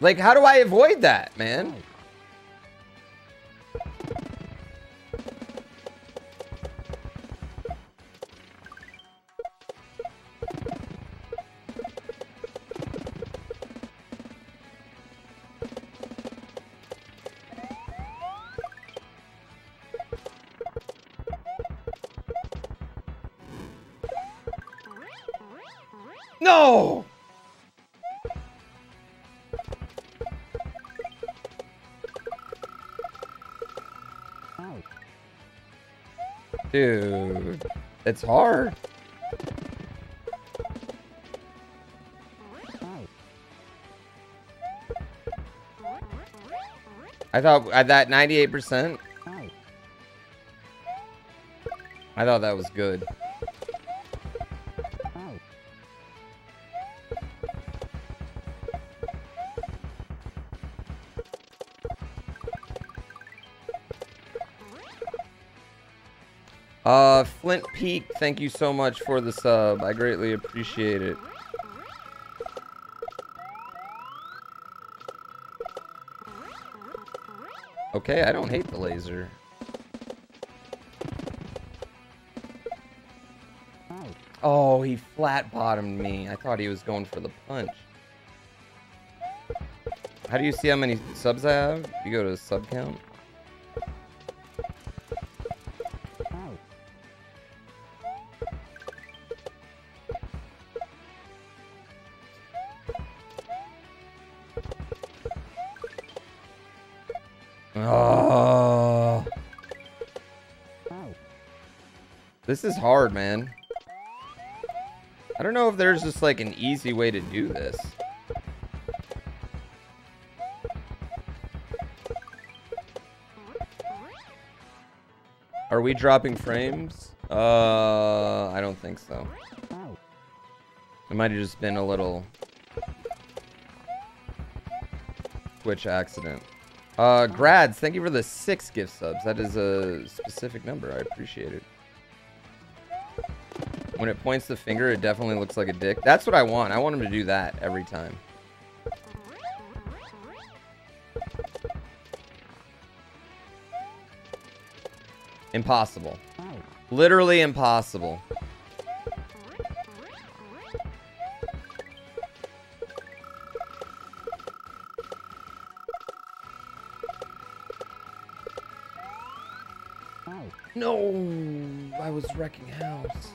like how do I avoid that, man? It's hard. I thought at that 98%, I thought that was good. Uh, Flint Peak, thank you so much for the sub. I greatly appreciate it. Okay, I don't hate the laser. Oh, he flat bottomed me. I thought he was going for the punch. How do you see how many subs I have? You go to sub count. This is hard, man. I don't know if there's just like an easy way to do this. Are we dropping frames? Uh, I don't think so. It might have just been a little Twitch accident. Uh, Grads, thank you for the six gift subs. That is a specific number. I appreciate it. When it points the finger, it definitely looks like a dick. That's what I want. I want him to do that every time. Impossible. Literally impossible. No, I was wrecking house.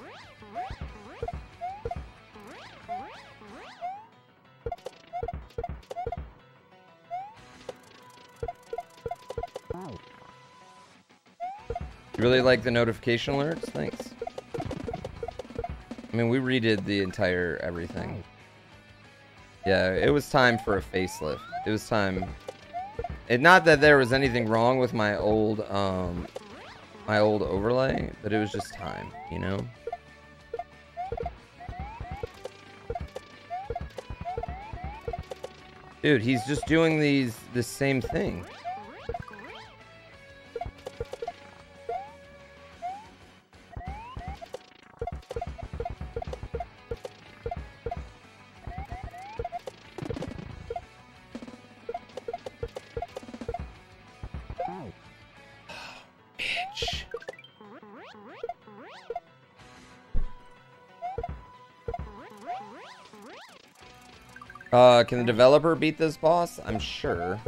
Really like the notification alerts? Thanks. I mean, we redid the entire everything. Yeah, it was time for a facelift. It was time. It not that there was anything wrong with my old um my old overlay, but it was just time, you know? Dude, he's just doing these the same thing. Can the developer beat this boss? I'm sure.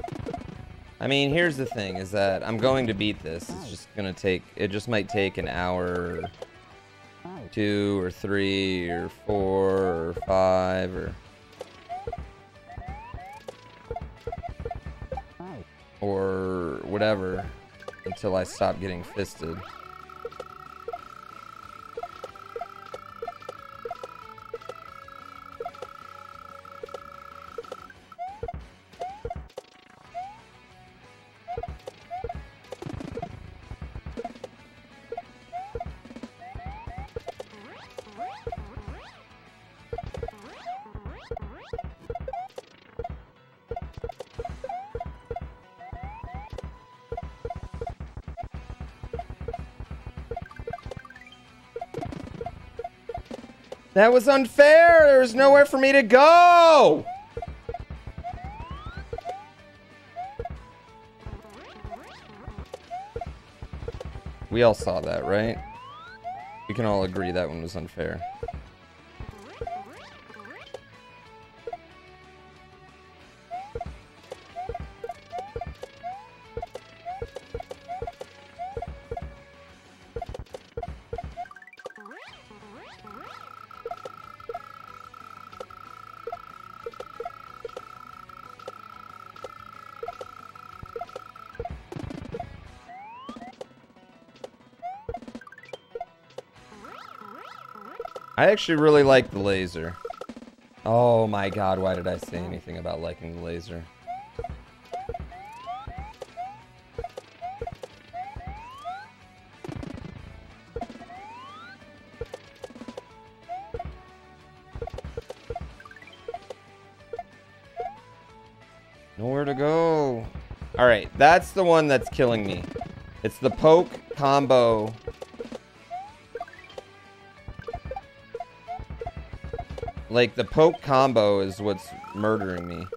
I mean, here's the thing, is that I'm going to beat this. It's just gonna take, it just might take an hour, or two, or three, or four, or five, or... Or whatever, until I stop getting fisted. That was unfair. There was nowhere for me to go. We all saw that, right? We can all agree that one was unfair. Actually really like the laser. Oh my god, why did I say anything about liking the laser? Nowhere to go. Alright, that's the one that's killing me. It's the poke combo Like, the poke combo is what's murdering me.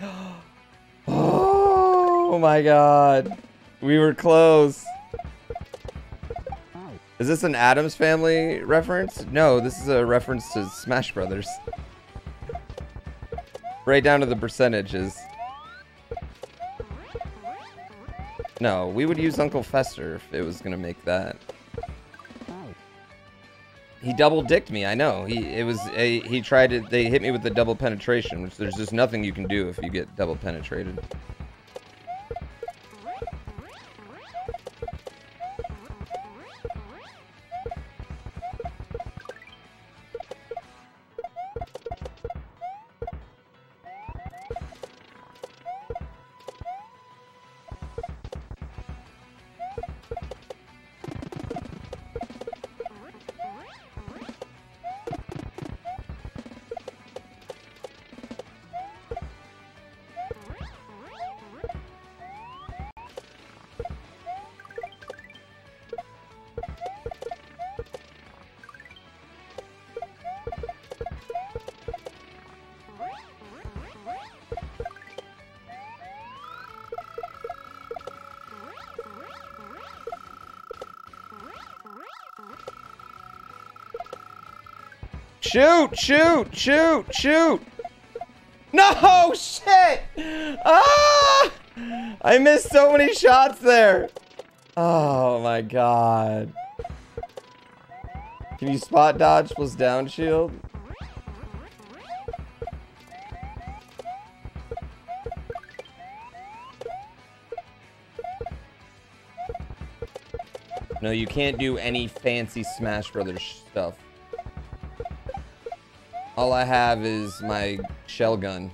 <gasps> oh my god. We were close. Is this an Addams Family reference? No, this is a reference to Smash Brothers. Right down to the percentages. No, we would use Uncle Fester if it was gonna make that. He double dicked me. I know. He it was a he tried to. They hit me with the double penetration, which there's just nothing you can do if you get double penetrated. Shoot! Shoot! Shoot! Shoot! No! Shit! Ah! I missed so many shots there. Oh my god. Can you spot dodge plus down shield? No, you can't do any fancy Smash Brothers stuff. All I have is my shell gun.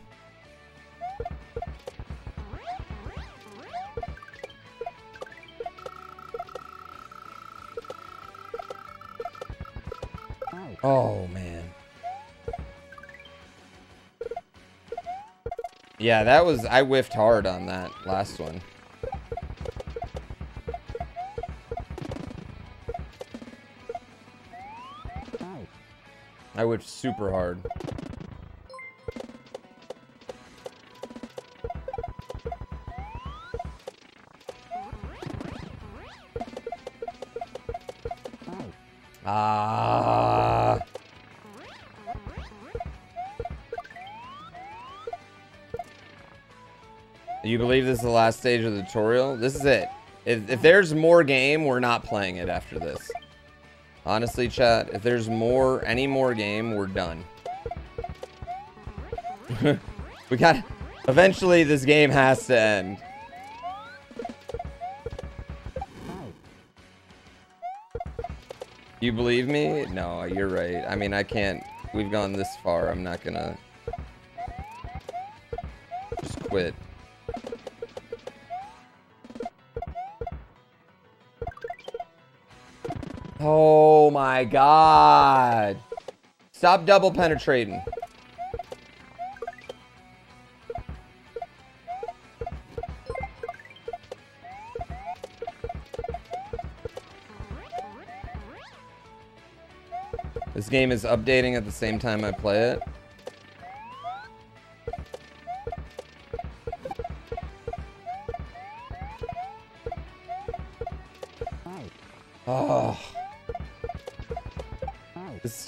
Oh, man. Yeah, that was... I whiffed hard on that last one. I whipped super hard. Ah. You believe this is the last stage of the tutorial? This is it. If, if there's more game, we're not playing it after this. Honestly, chat, if there's more, any more game, we're done. <laughs> we got, eventually this game has to end. You believe me? No, you're right. I mean, I can't, we've gone this far. I'm not gonna just quit. Oh my god. Stop double penetrating. This game is updating at the same time I play it.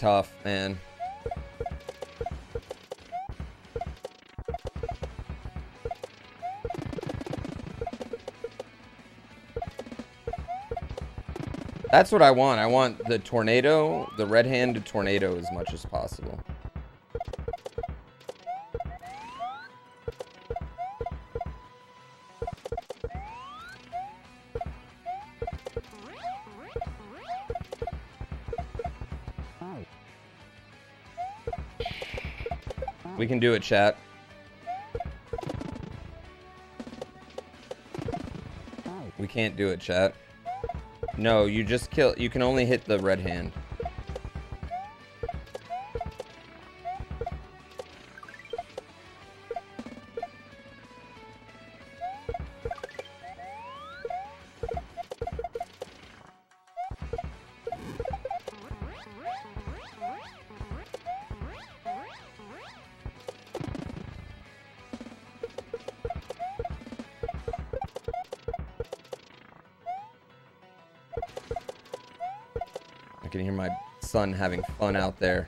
Tough, man. That's what I want. I want the tornado, the red-handed tornado as much as possible. Can do it, chat. We can't do it, chat. No, you just kill. You can only hit the red hand. Son having fun out there.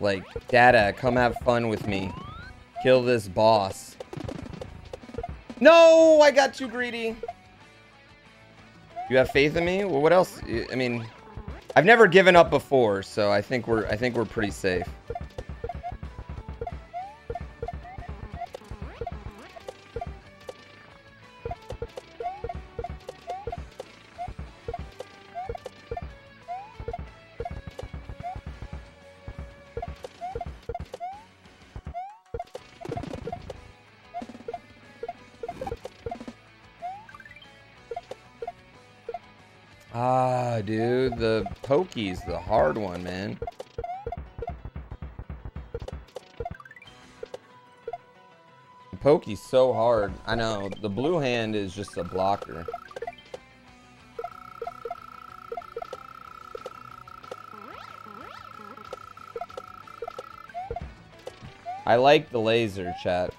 Like, Dada, come have fun with me. Kill this boss. No, I got too greedy. You have faith in me? Well, what else? I mean, I've never given up before, so I think we're I think we're pretty safe. The the hard one, man. Pokey's so hard. I know, the blue hand is just a blocker. I like the laser, chat.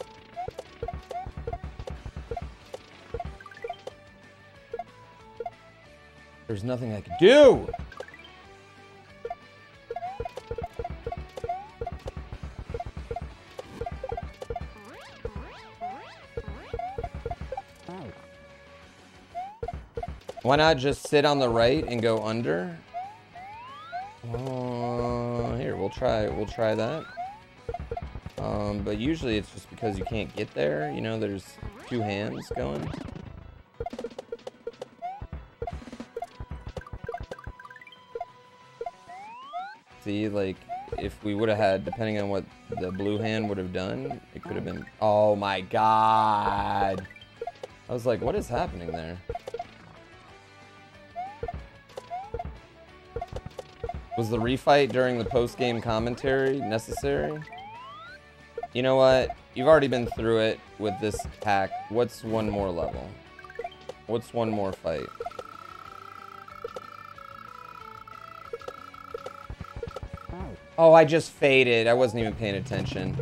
There's nothing I can do. Why not just sit on the right and go under? Uh, here, we'll try. We'll try that. Um, but usually it's just because you can't get there. You know, there's two hands going. See, like, if we would have had, depending on what the blue hand would have done, it could have been. Oh my god! I was like, what is happening there? Was the refight during the post-game commentary necessary? You know what? You've already been through it with this pack. What's one more level? What's one more fight? Oh, I just faded. I wasn't even paying attention.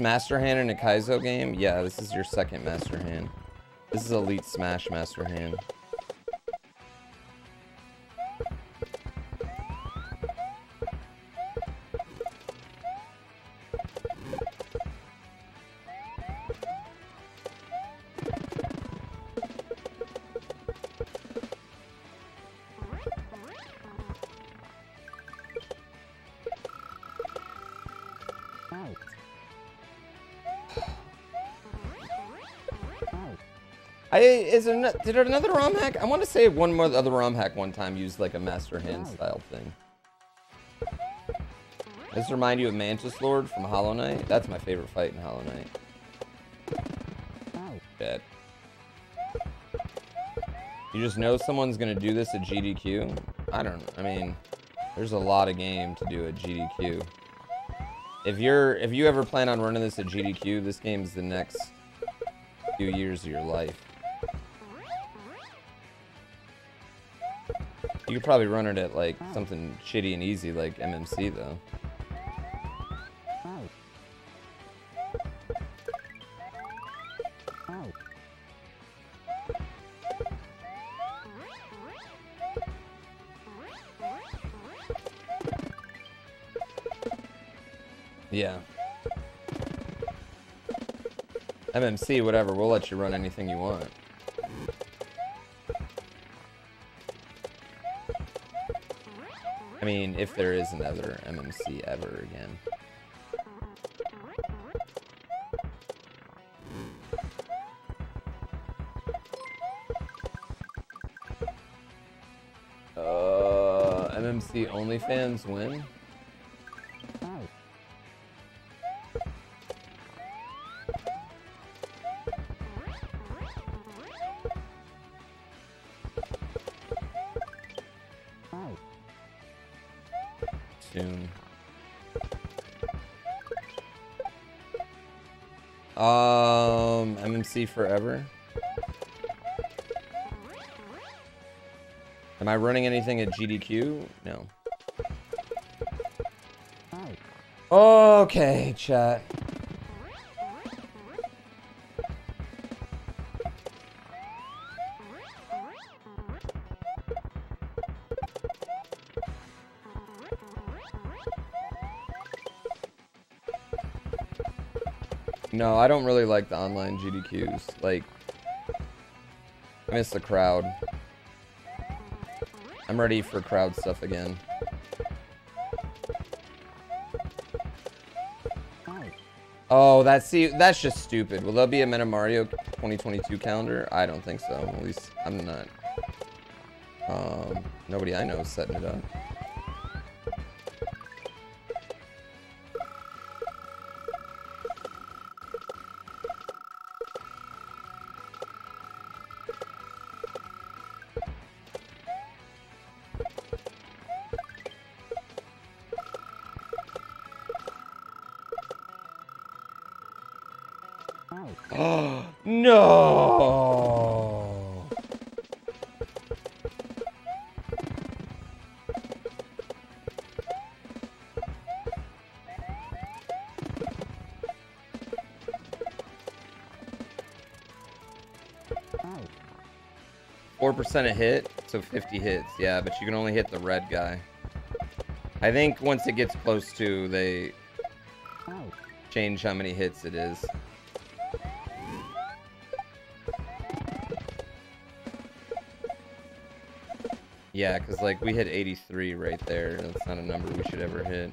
Master Hand in a Kaizo game? Yeah, this is your second Master Hand. This is Elite Smash Master Hand. Is there, did another ROM hack? I want to say one more other ROM hack one time used like a Master Hand style thing. Does this remind you of Mantis Lord from Hollow Knight? That's my favorite fight in Hollow Knight. Dead. You just know someone's gonna do this at GDQ? I don't I mean, there's a lot of game to do at GDQ. If you're if you ever plan on running this at GDQ, this game's the next few years of your life. You could probably run it at like something shitty and easy like MMC though. Yeah. MMC, whatever, we'll let you run anything you want. Mean, if there is another MMC ever again. Uh, MMC OnlyFans win? Forever. Am I running anything at GDQ? No. Okay, chat. I don't really like the online GDQs. Like, I miss the crowd. I'm ready for crowd stuff again. Oh, that's see, that's just stupid. Will there be a Meta Mario 2022 calendar? I don't think so. At least I'm not. Um, nobody I know is setting it up. Percent a hit, so 50 hits. Yeah, but you can only hit the red guy. I think once it gets close to, they change how many hits it is. Yeah, because like we hit 83 right there. That's not a number we should ever hit.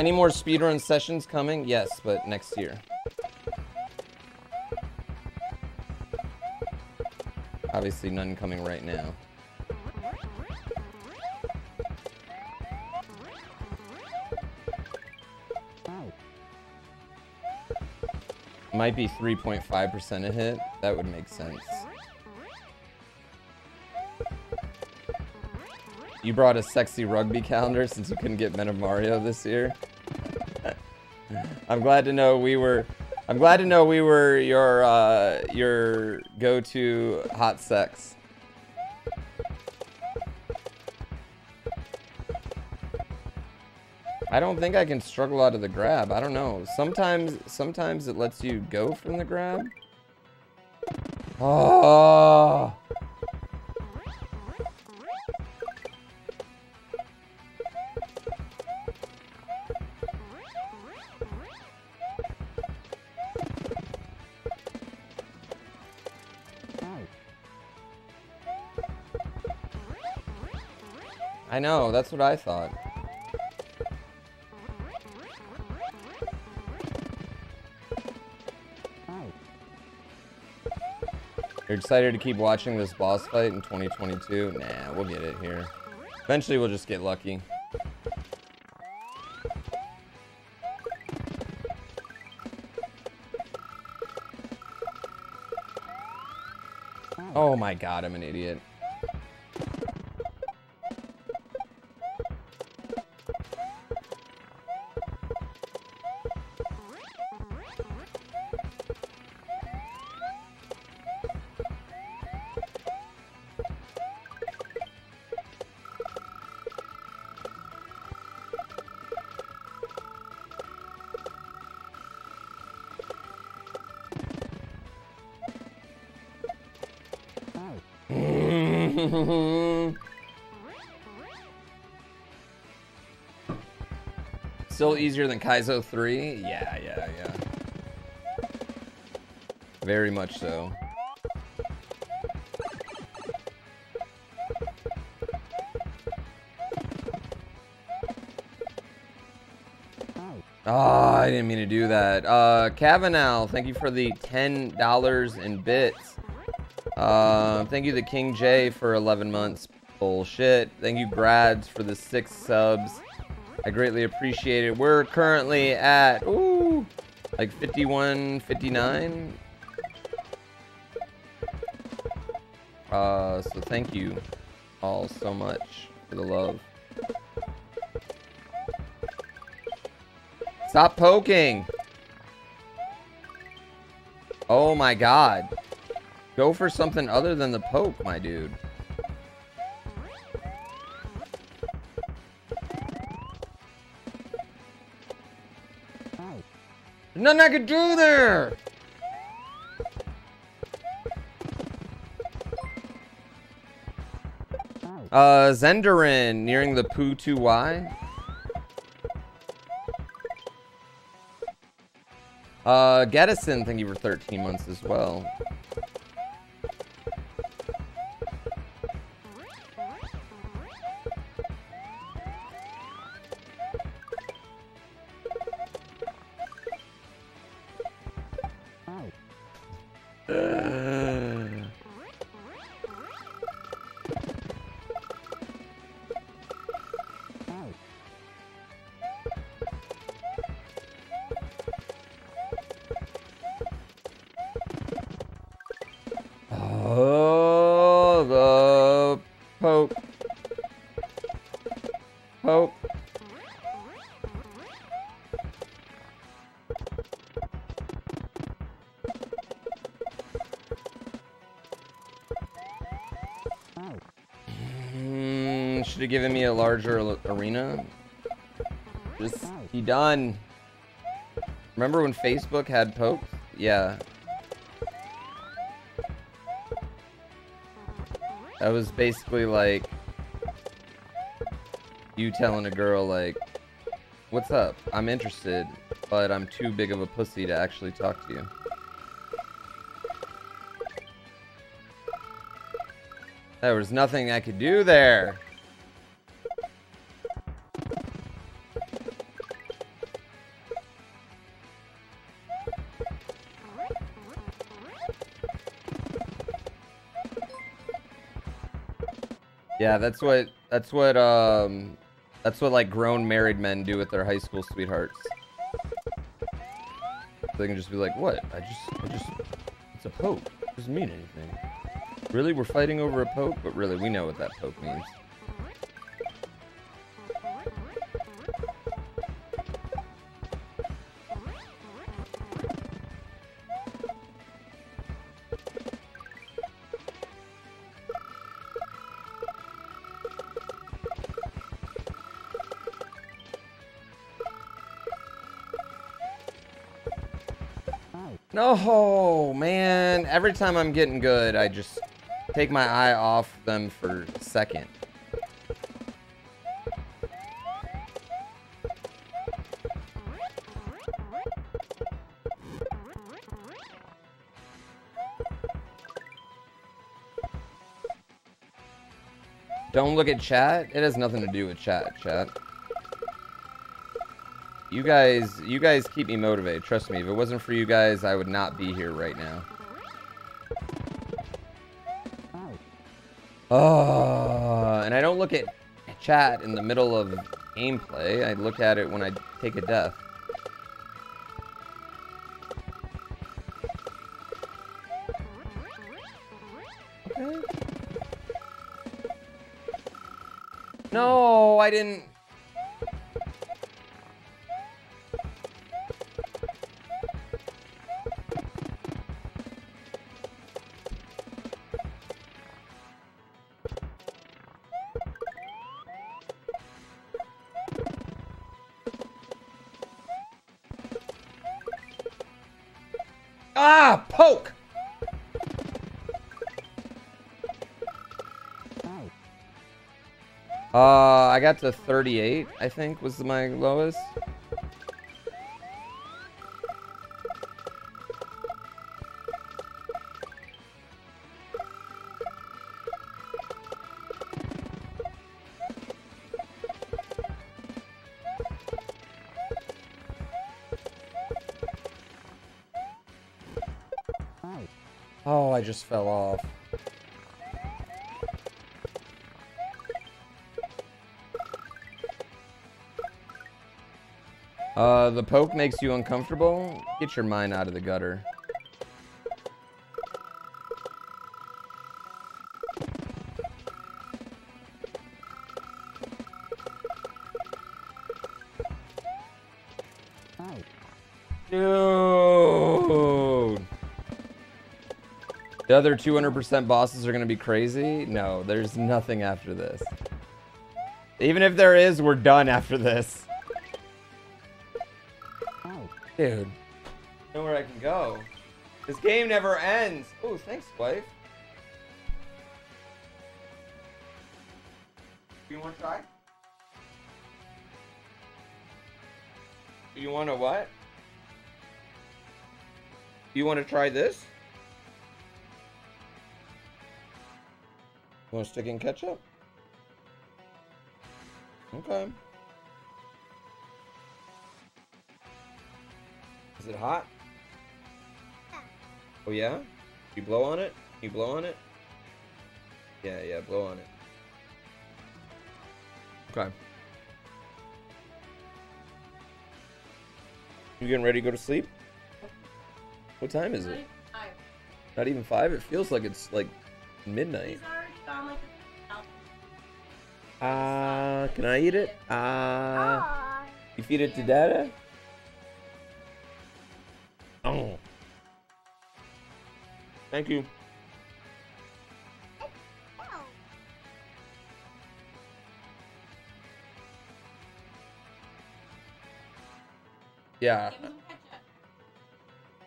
Any more speedrun sessions coming? Yes, but next year. Obviously none coming right now. Might be 3.5% a hit. That would make sense. You brought a sexy rugby calendar since you couldn't get of Mario this year. I'm glad to know we were I'm glad to know we were your uh, your go-to hot sex. I don't think I can struggle out of the grab. I don't know. Sometimes sometimes it lets you go from the grab. Oh. that's what I thought. You're excited to keep watching this boss fight in 2022? Nah, we'll get it here. Eventually we'll just get lucky. Oh my god, I'm an idiot. Easier than Kaizo 3? Yeah, yeah, yeah. Very much so. Oh, I didn't mean to do that. Uh, Kavanaugh, thank you for the $10 in bits. Uh, thank you, the King J, for 11 months. Bullshit. Thank you, Grads, for the six subs. I greatly appreciate it. We're currently at, ooh, like 51, 59. Uh, so thank you all so much for the love. Stop poking. Oh my god. Go for something other than the poke, my dude. Nothing I could do there. Uh, Zenderin nearing the Poo 2Y. Uh, Gettison, thank you for 13 months as well. Larger arena. Just done. Remember when Facebook had pokes? Yeah. That was basically like you telling a girl like, "What's up? I'm interested, but I'm too big of a pussy to actually talk to you." There was nothing I could do there. Yeah, that's what that's what um that's what like grown married men do with their high school sweethearts. They can just be like, "What? I just I just it's a poke. It doesn't mean anything." Really? We're fighting over a poke? But really, we know what that poke means. Every time I'm getting good, I just take my eye off them for a second. Don't look at chat. It has nothing to do with chat, chat. You guys, you guys keep me motivated. Trust me, if it wasn't for you guys, I would not be here right now. Oh, and I don't look at chat in the middle of gameplay. I look at it when I take a death. Okay. No, I didn't. Got to 38, I think, was my lowest. Oh, I just fell off. Uh, the poke makes you uncomfortable? Get your mind out of the gutter. Dude. The other 200% bosses are going to be crazy? No, there's nothing after this. Even if there is, we're done after this. Dude. Know where I can go. This game never ends. Oh, thanks, wife. You want to try? You want to what? You want to try this? You want to stick in ketchup? Okay. It hot? Oh yeah? You blow on it? You blow on it? Yeah, yeah, blow on it. Okay. You getting ready to go to sleep? What time is it? Not even five? It feels like it's like midnight. Ah, uh, can I eat it? Ah. Uh, you feed it to Dada? Thank you. Yeah. Mm,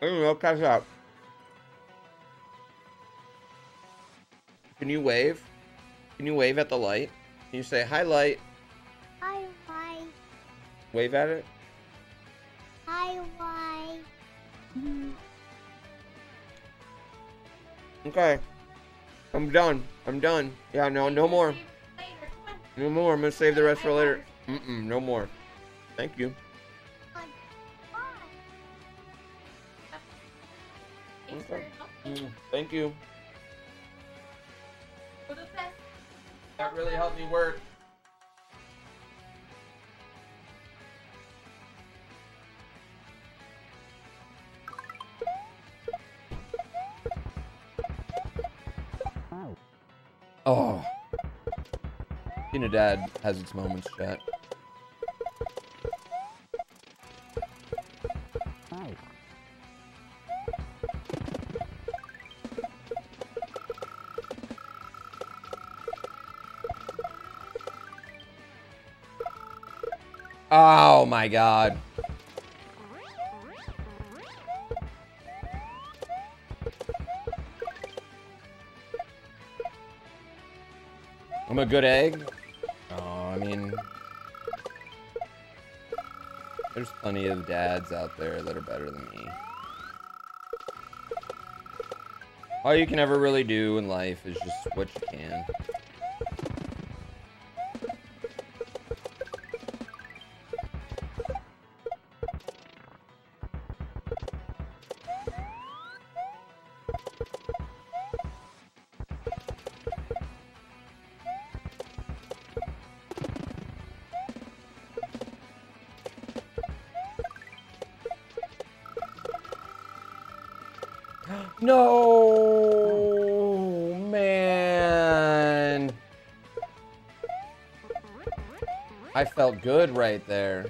I don't know, catch up. Can you wave? Can you wave at the light? Can you say, hi light? Hi, light. Wave at it? Okay. I'm done. I'm done. Yeah, no, no more. No more. I'm gonna save the rest for later. Mm-mm, no more. Thank you. Okay. Mm, thank you. That really helped me work. Dad has its moments, chat. Oh my god. I'm a good egg? There's plenty of dads out there that are better than me. All you can ever really do in life is just what you can. No, man. I felt good right there.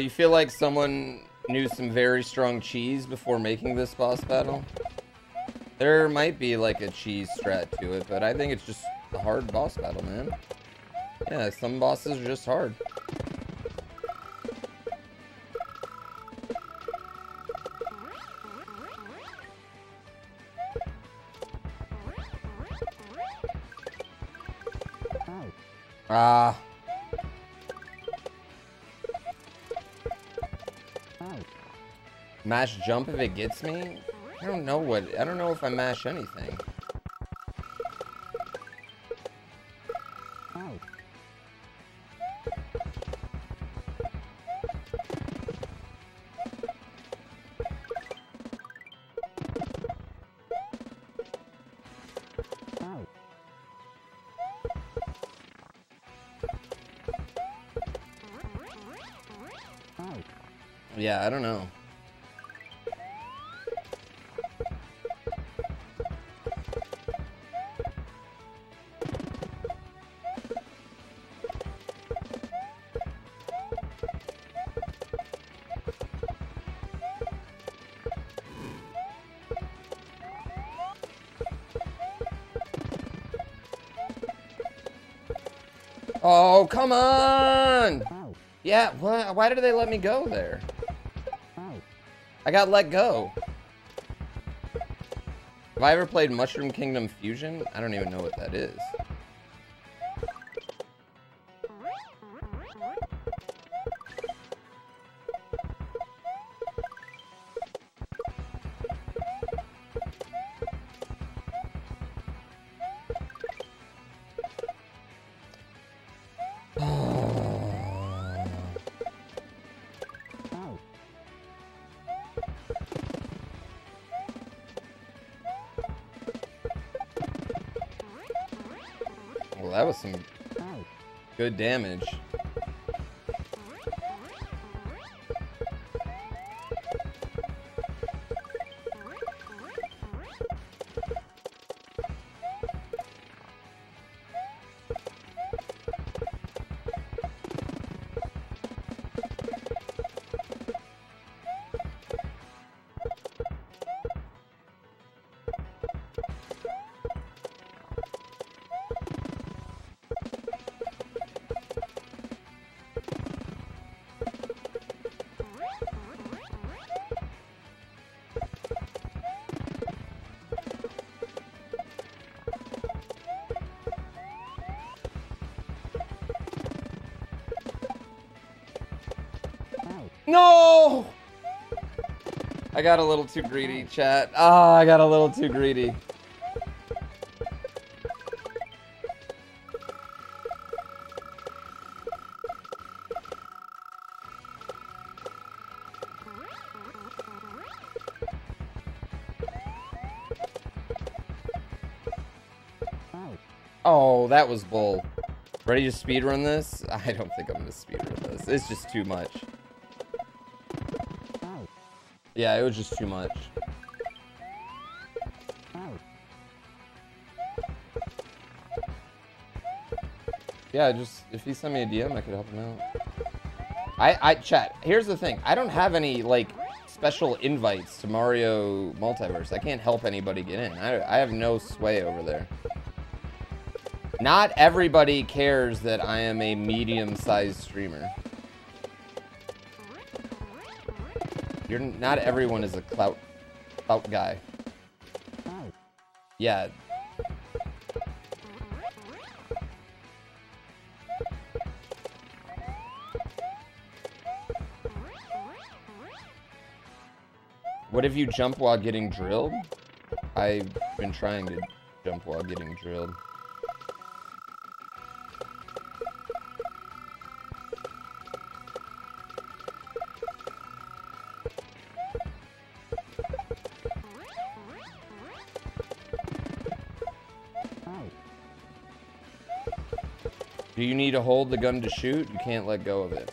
You feel like someone knew some very strong cheese before making this boss battle? There might be like a cheese strat to it, but I think it's just a hard boss battle, man. Yeah, some bosses are just hard. Mash jump if it gets me? I don't know what, I don't know if I mash anything. Yeah, why, why did they let me go there? I got let go. Have I ever played Mushroom Kingdom Fusion? I don't even know what that is. Good damage. I got a little too greedy, chat. Ah, I got a little too greedy. Oh, that was bull. Ready to speedrun this? I don't think I'm gonna speedrun this. It's just too much. Yeah, it was just too much. Yeah, just if he sent me a DM, I could help him out. I I chat. Here's the thing. I don't have any like special invites to Mario Multiverse. I can't help anybody get in. I I have no sway over there. Not everybody cares that I am a medium-sized streamer. You're not everyone is a clout clout guy. Yeah. What if you jump while getting drilled? I've been trying to jump while getting drilled. Do you need to hold the gun to shoot? You can't let go of it.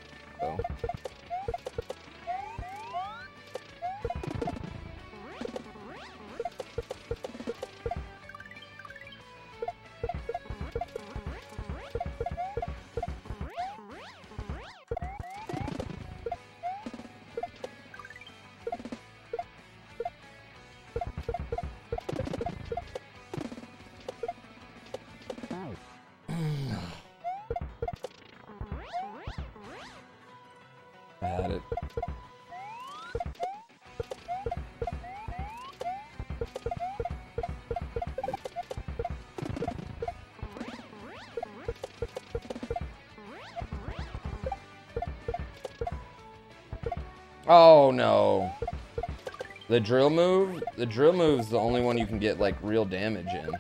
The drill move? The drill move's the only one you can get like real damage in.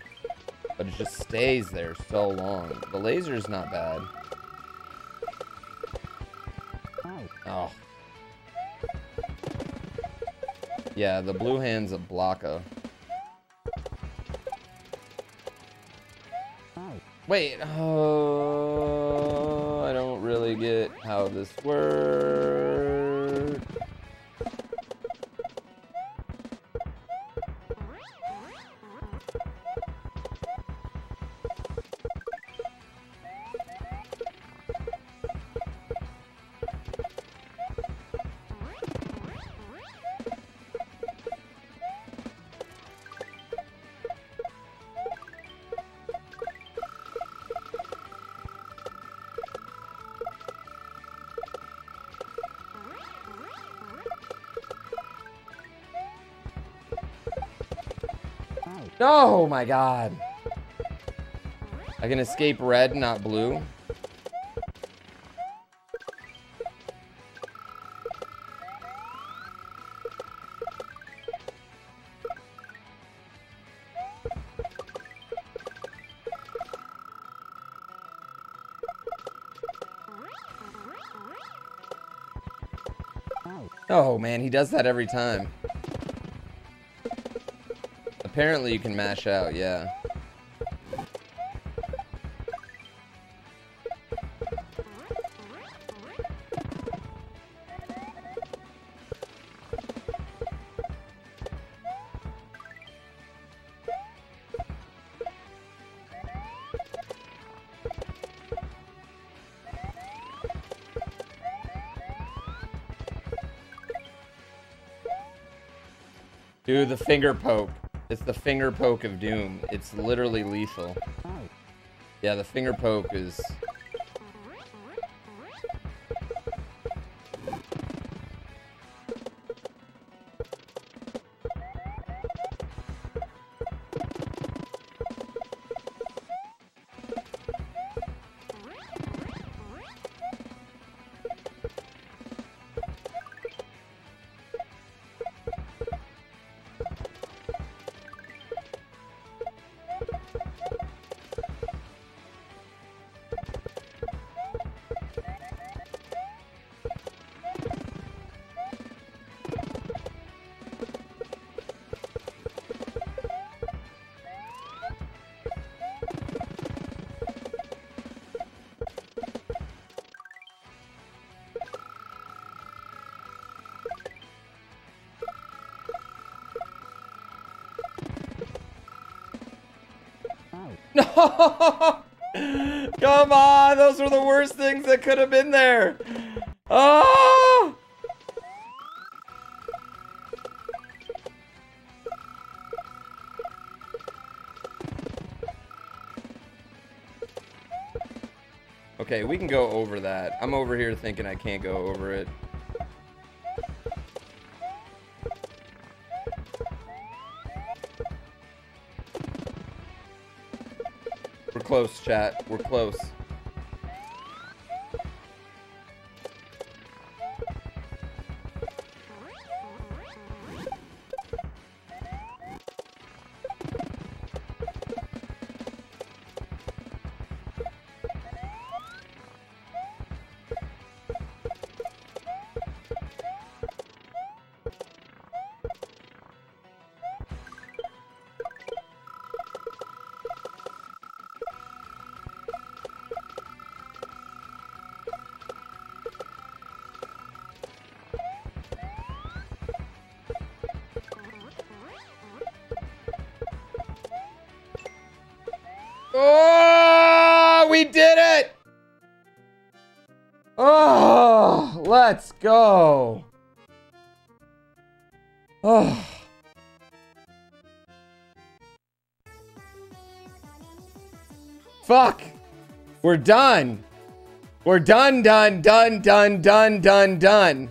But it just stays there so long. The laser is not bad. Oh. Yeah, the blue hand's a blocker. Wait, oh, I don't really get how this works. Oh my god. I can escape red, not blue. Oh man, he does that every time. Apparently you can mash out, yeah. Dude, the finger poke. It's the finger poke of doom. It's literally lethal. Oh. Yeah, the finger poke is... could have been there! Oh! Okay, we can go over that. I'm over here thinking I can't go over it. We're close, chat. We're close. Fuck. We're done. We're done, done, done, done, done, done, done.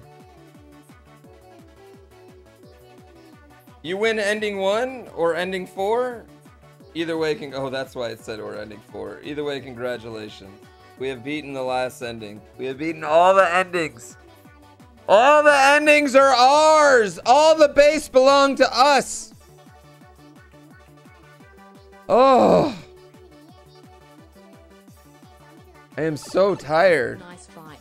You win ending one or ending four? Either way can oh that's why it said or ending four. Either way, congratulations. We have beaten the last ending. We have beaten all the endings. All the endings are ours. All the base belong to us. Oh. I am so tired. Nice fight.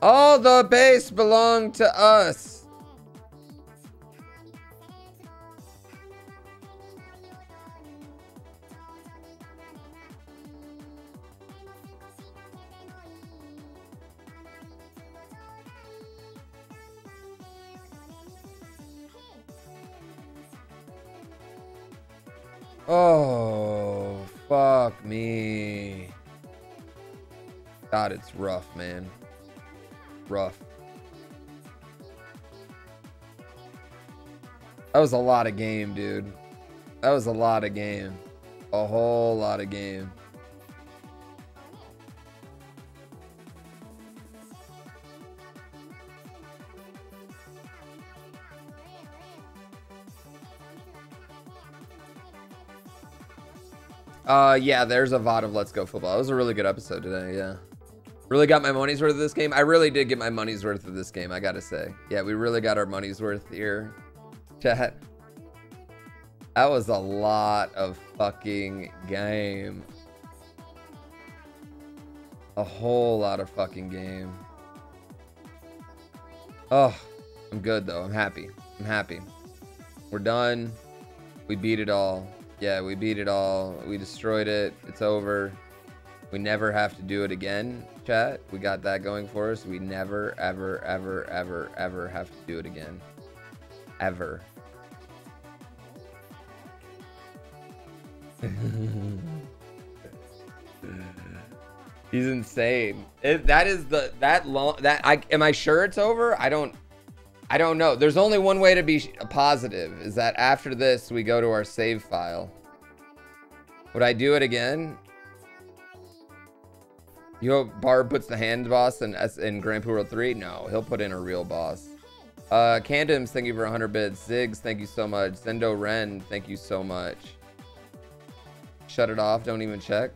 All the base belong to us. Oh, fuck me. God, it's rough, man. Rough. That was a lot of game, dude. That was a lot of game. A whole lot of game. Uh, yeah, there's a VOD of Let's Go Football. It was a really good episode today, yeah. Really got my money's worth of this game. I really did get my money's worth of this game, I gotta say. Yeah, we really got our money's worth here. Chat. That was a lot of fucking game. A whole lot of fucking game. Oh, I'm good though. I'm happy. I'm happy. We're done. We beat it all. Yeah, we beat it all. We destroyed it. It's over. We never have to do it again, chat. We got that going for us. We never, ever, ever, ever, ever have to do it again. Ever. <laughs> He's insane. It, that is the that long that I am I sure it's over? I don't I don't know. There's only one way to be positive is that after this we go to our save file. Would I do it again? You hope Barb puts the hand boss in, in Grand Poo World 3? No, he'll put in a real boss. Uh, Candims, thank you for 100 bits. Ziggs, thank you so much. Zendo Ren, thank you so much. Shut it off, don't even check.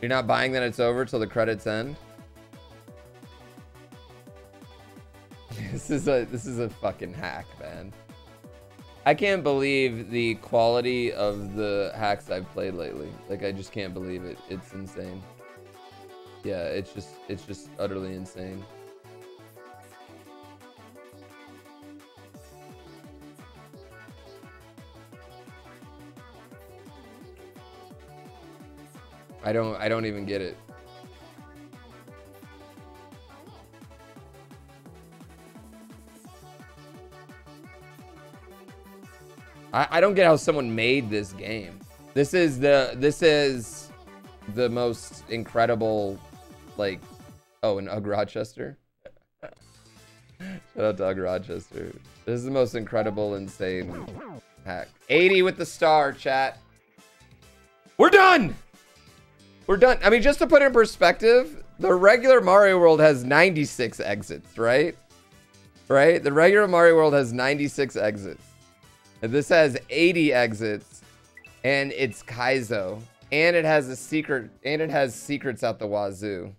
You're not buying that it's over till the credits end? <laughs> this is a this is a fucking hack, man. I can't believe the quality of the hacks I've played lately. Like I just can't believe it. It's insane. Yeah, it's just it's just utterly insane. I don't I don't even get it. I, I don't get how someone made this game. This is the this is the most incredible like oh and Ugg Rochester. Shout out to Ugg Rochester. This is the most incredible, insane hack. 80 with the star, chat. We're done! We're done. I mean, just to put in perspective, the regular Mario World has 96 exits, right? Right? The regular Mario World has 96 exits. This has 80 exits. And it's Kaizo. And it has a secret and it has secrets out the wazoo.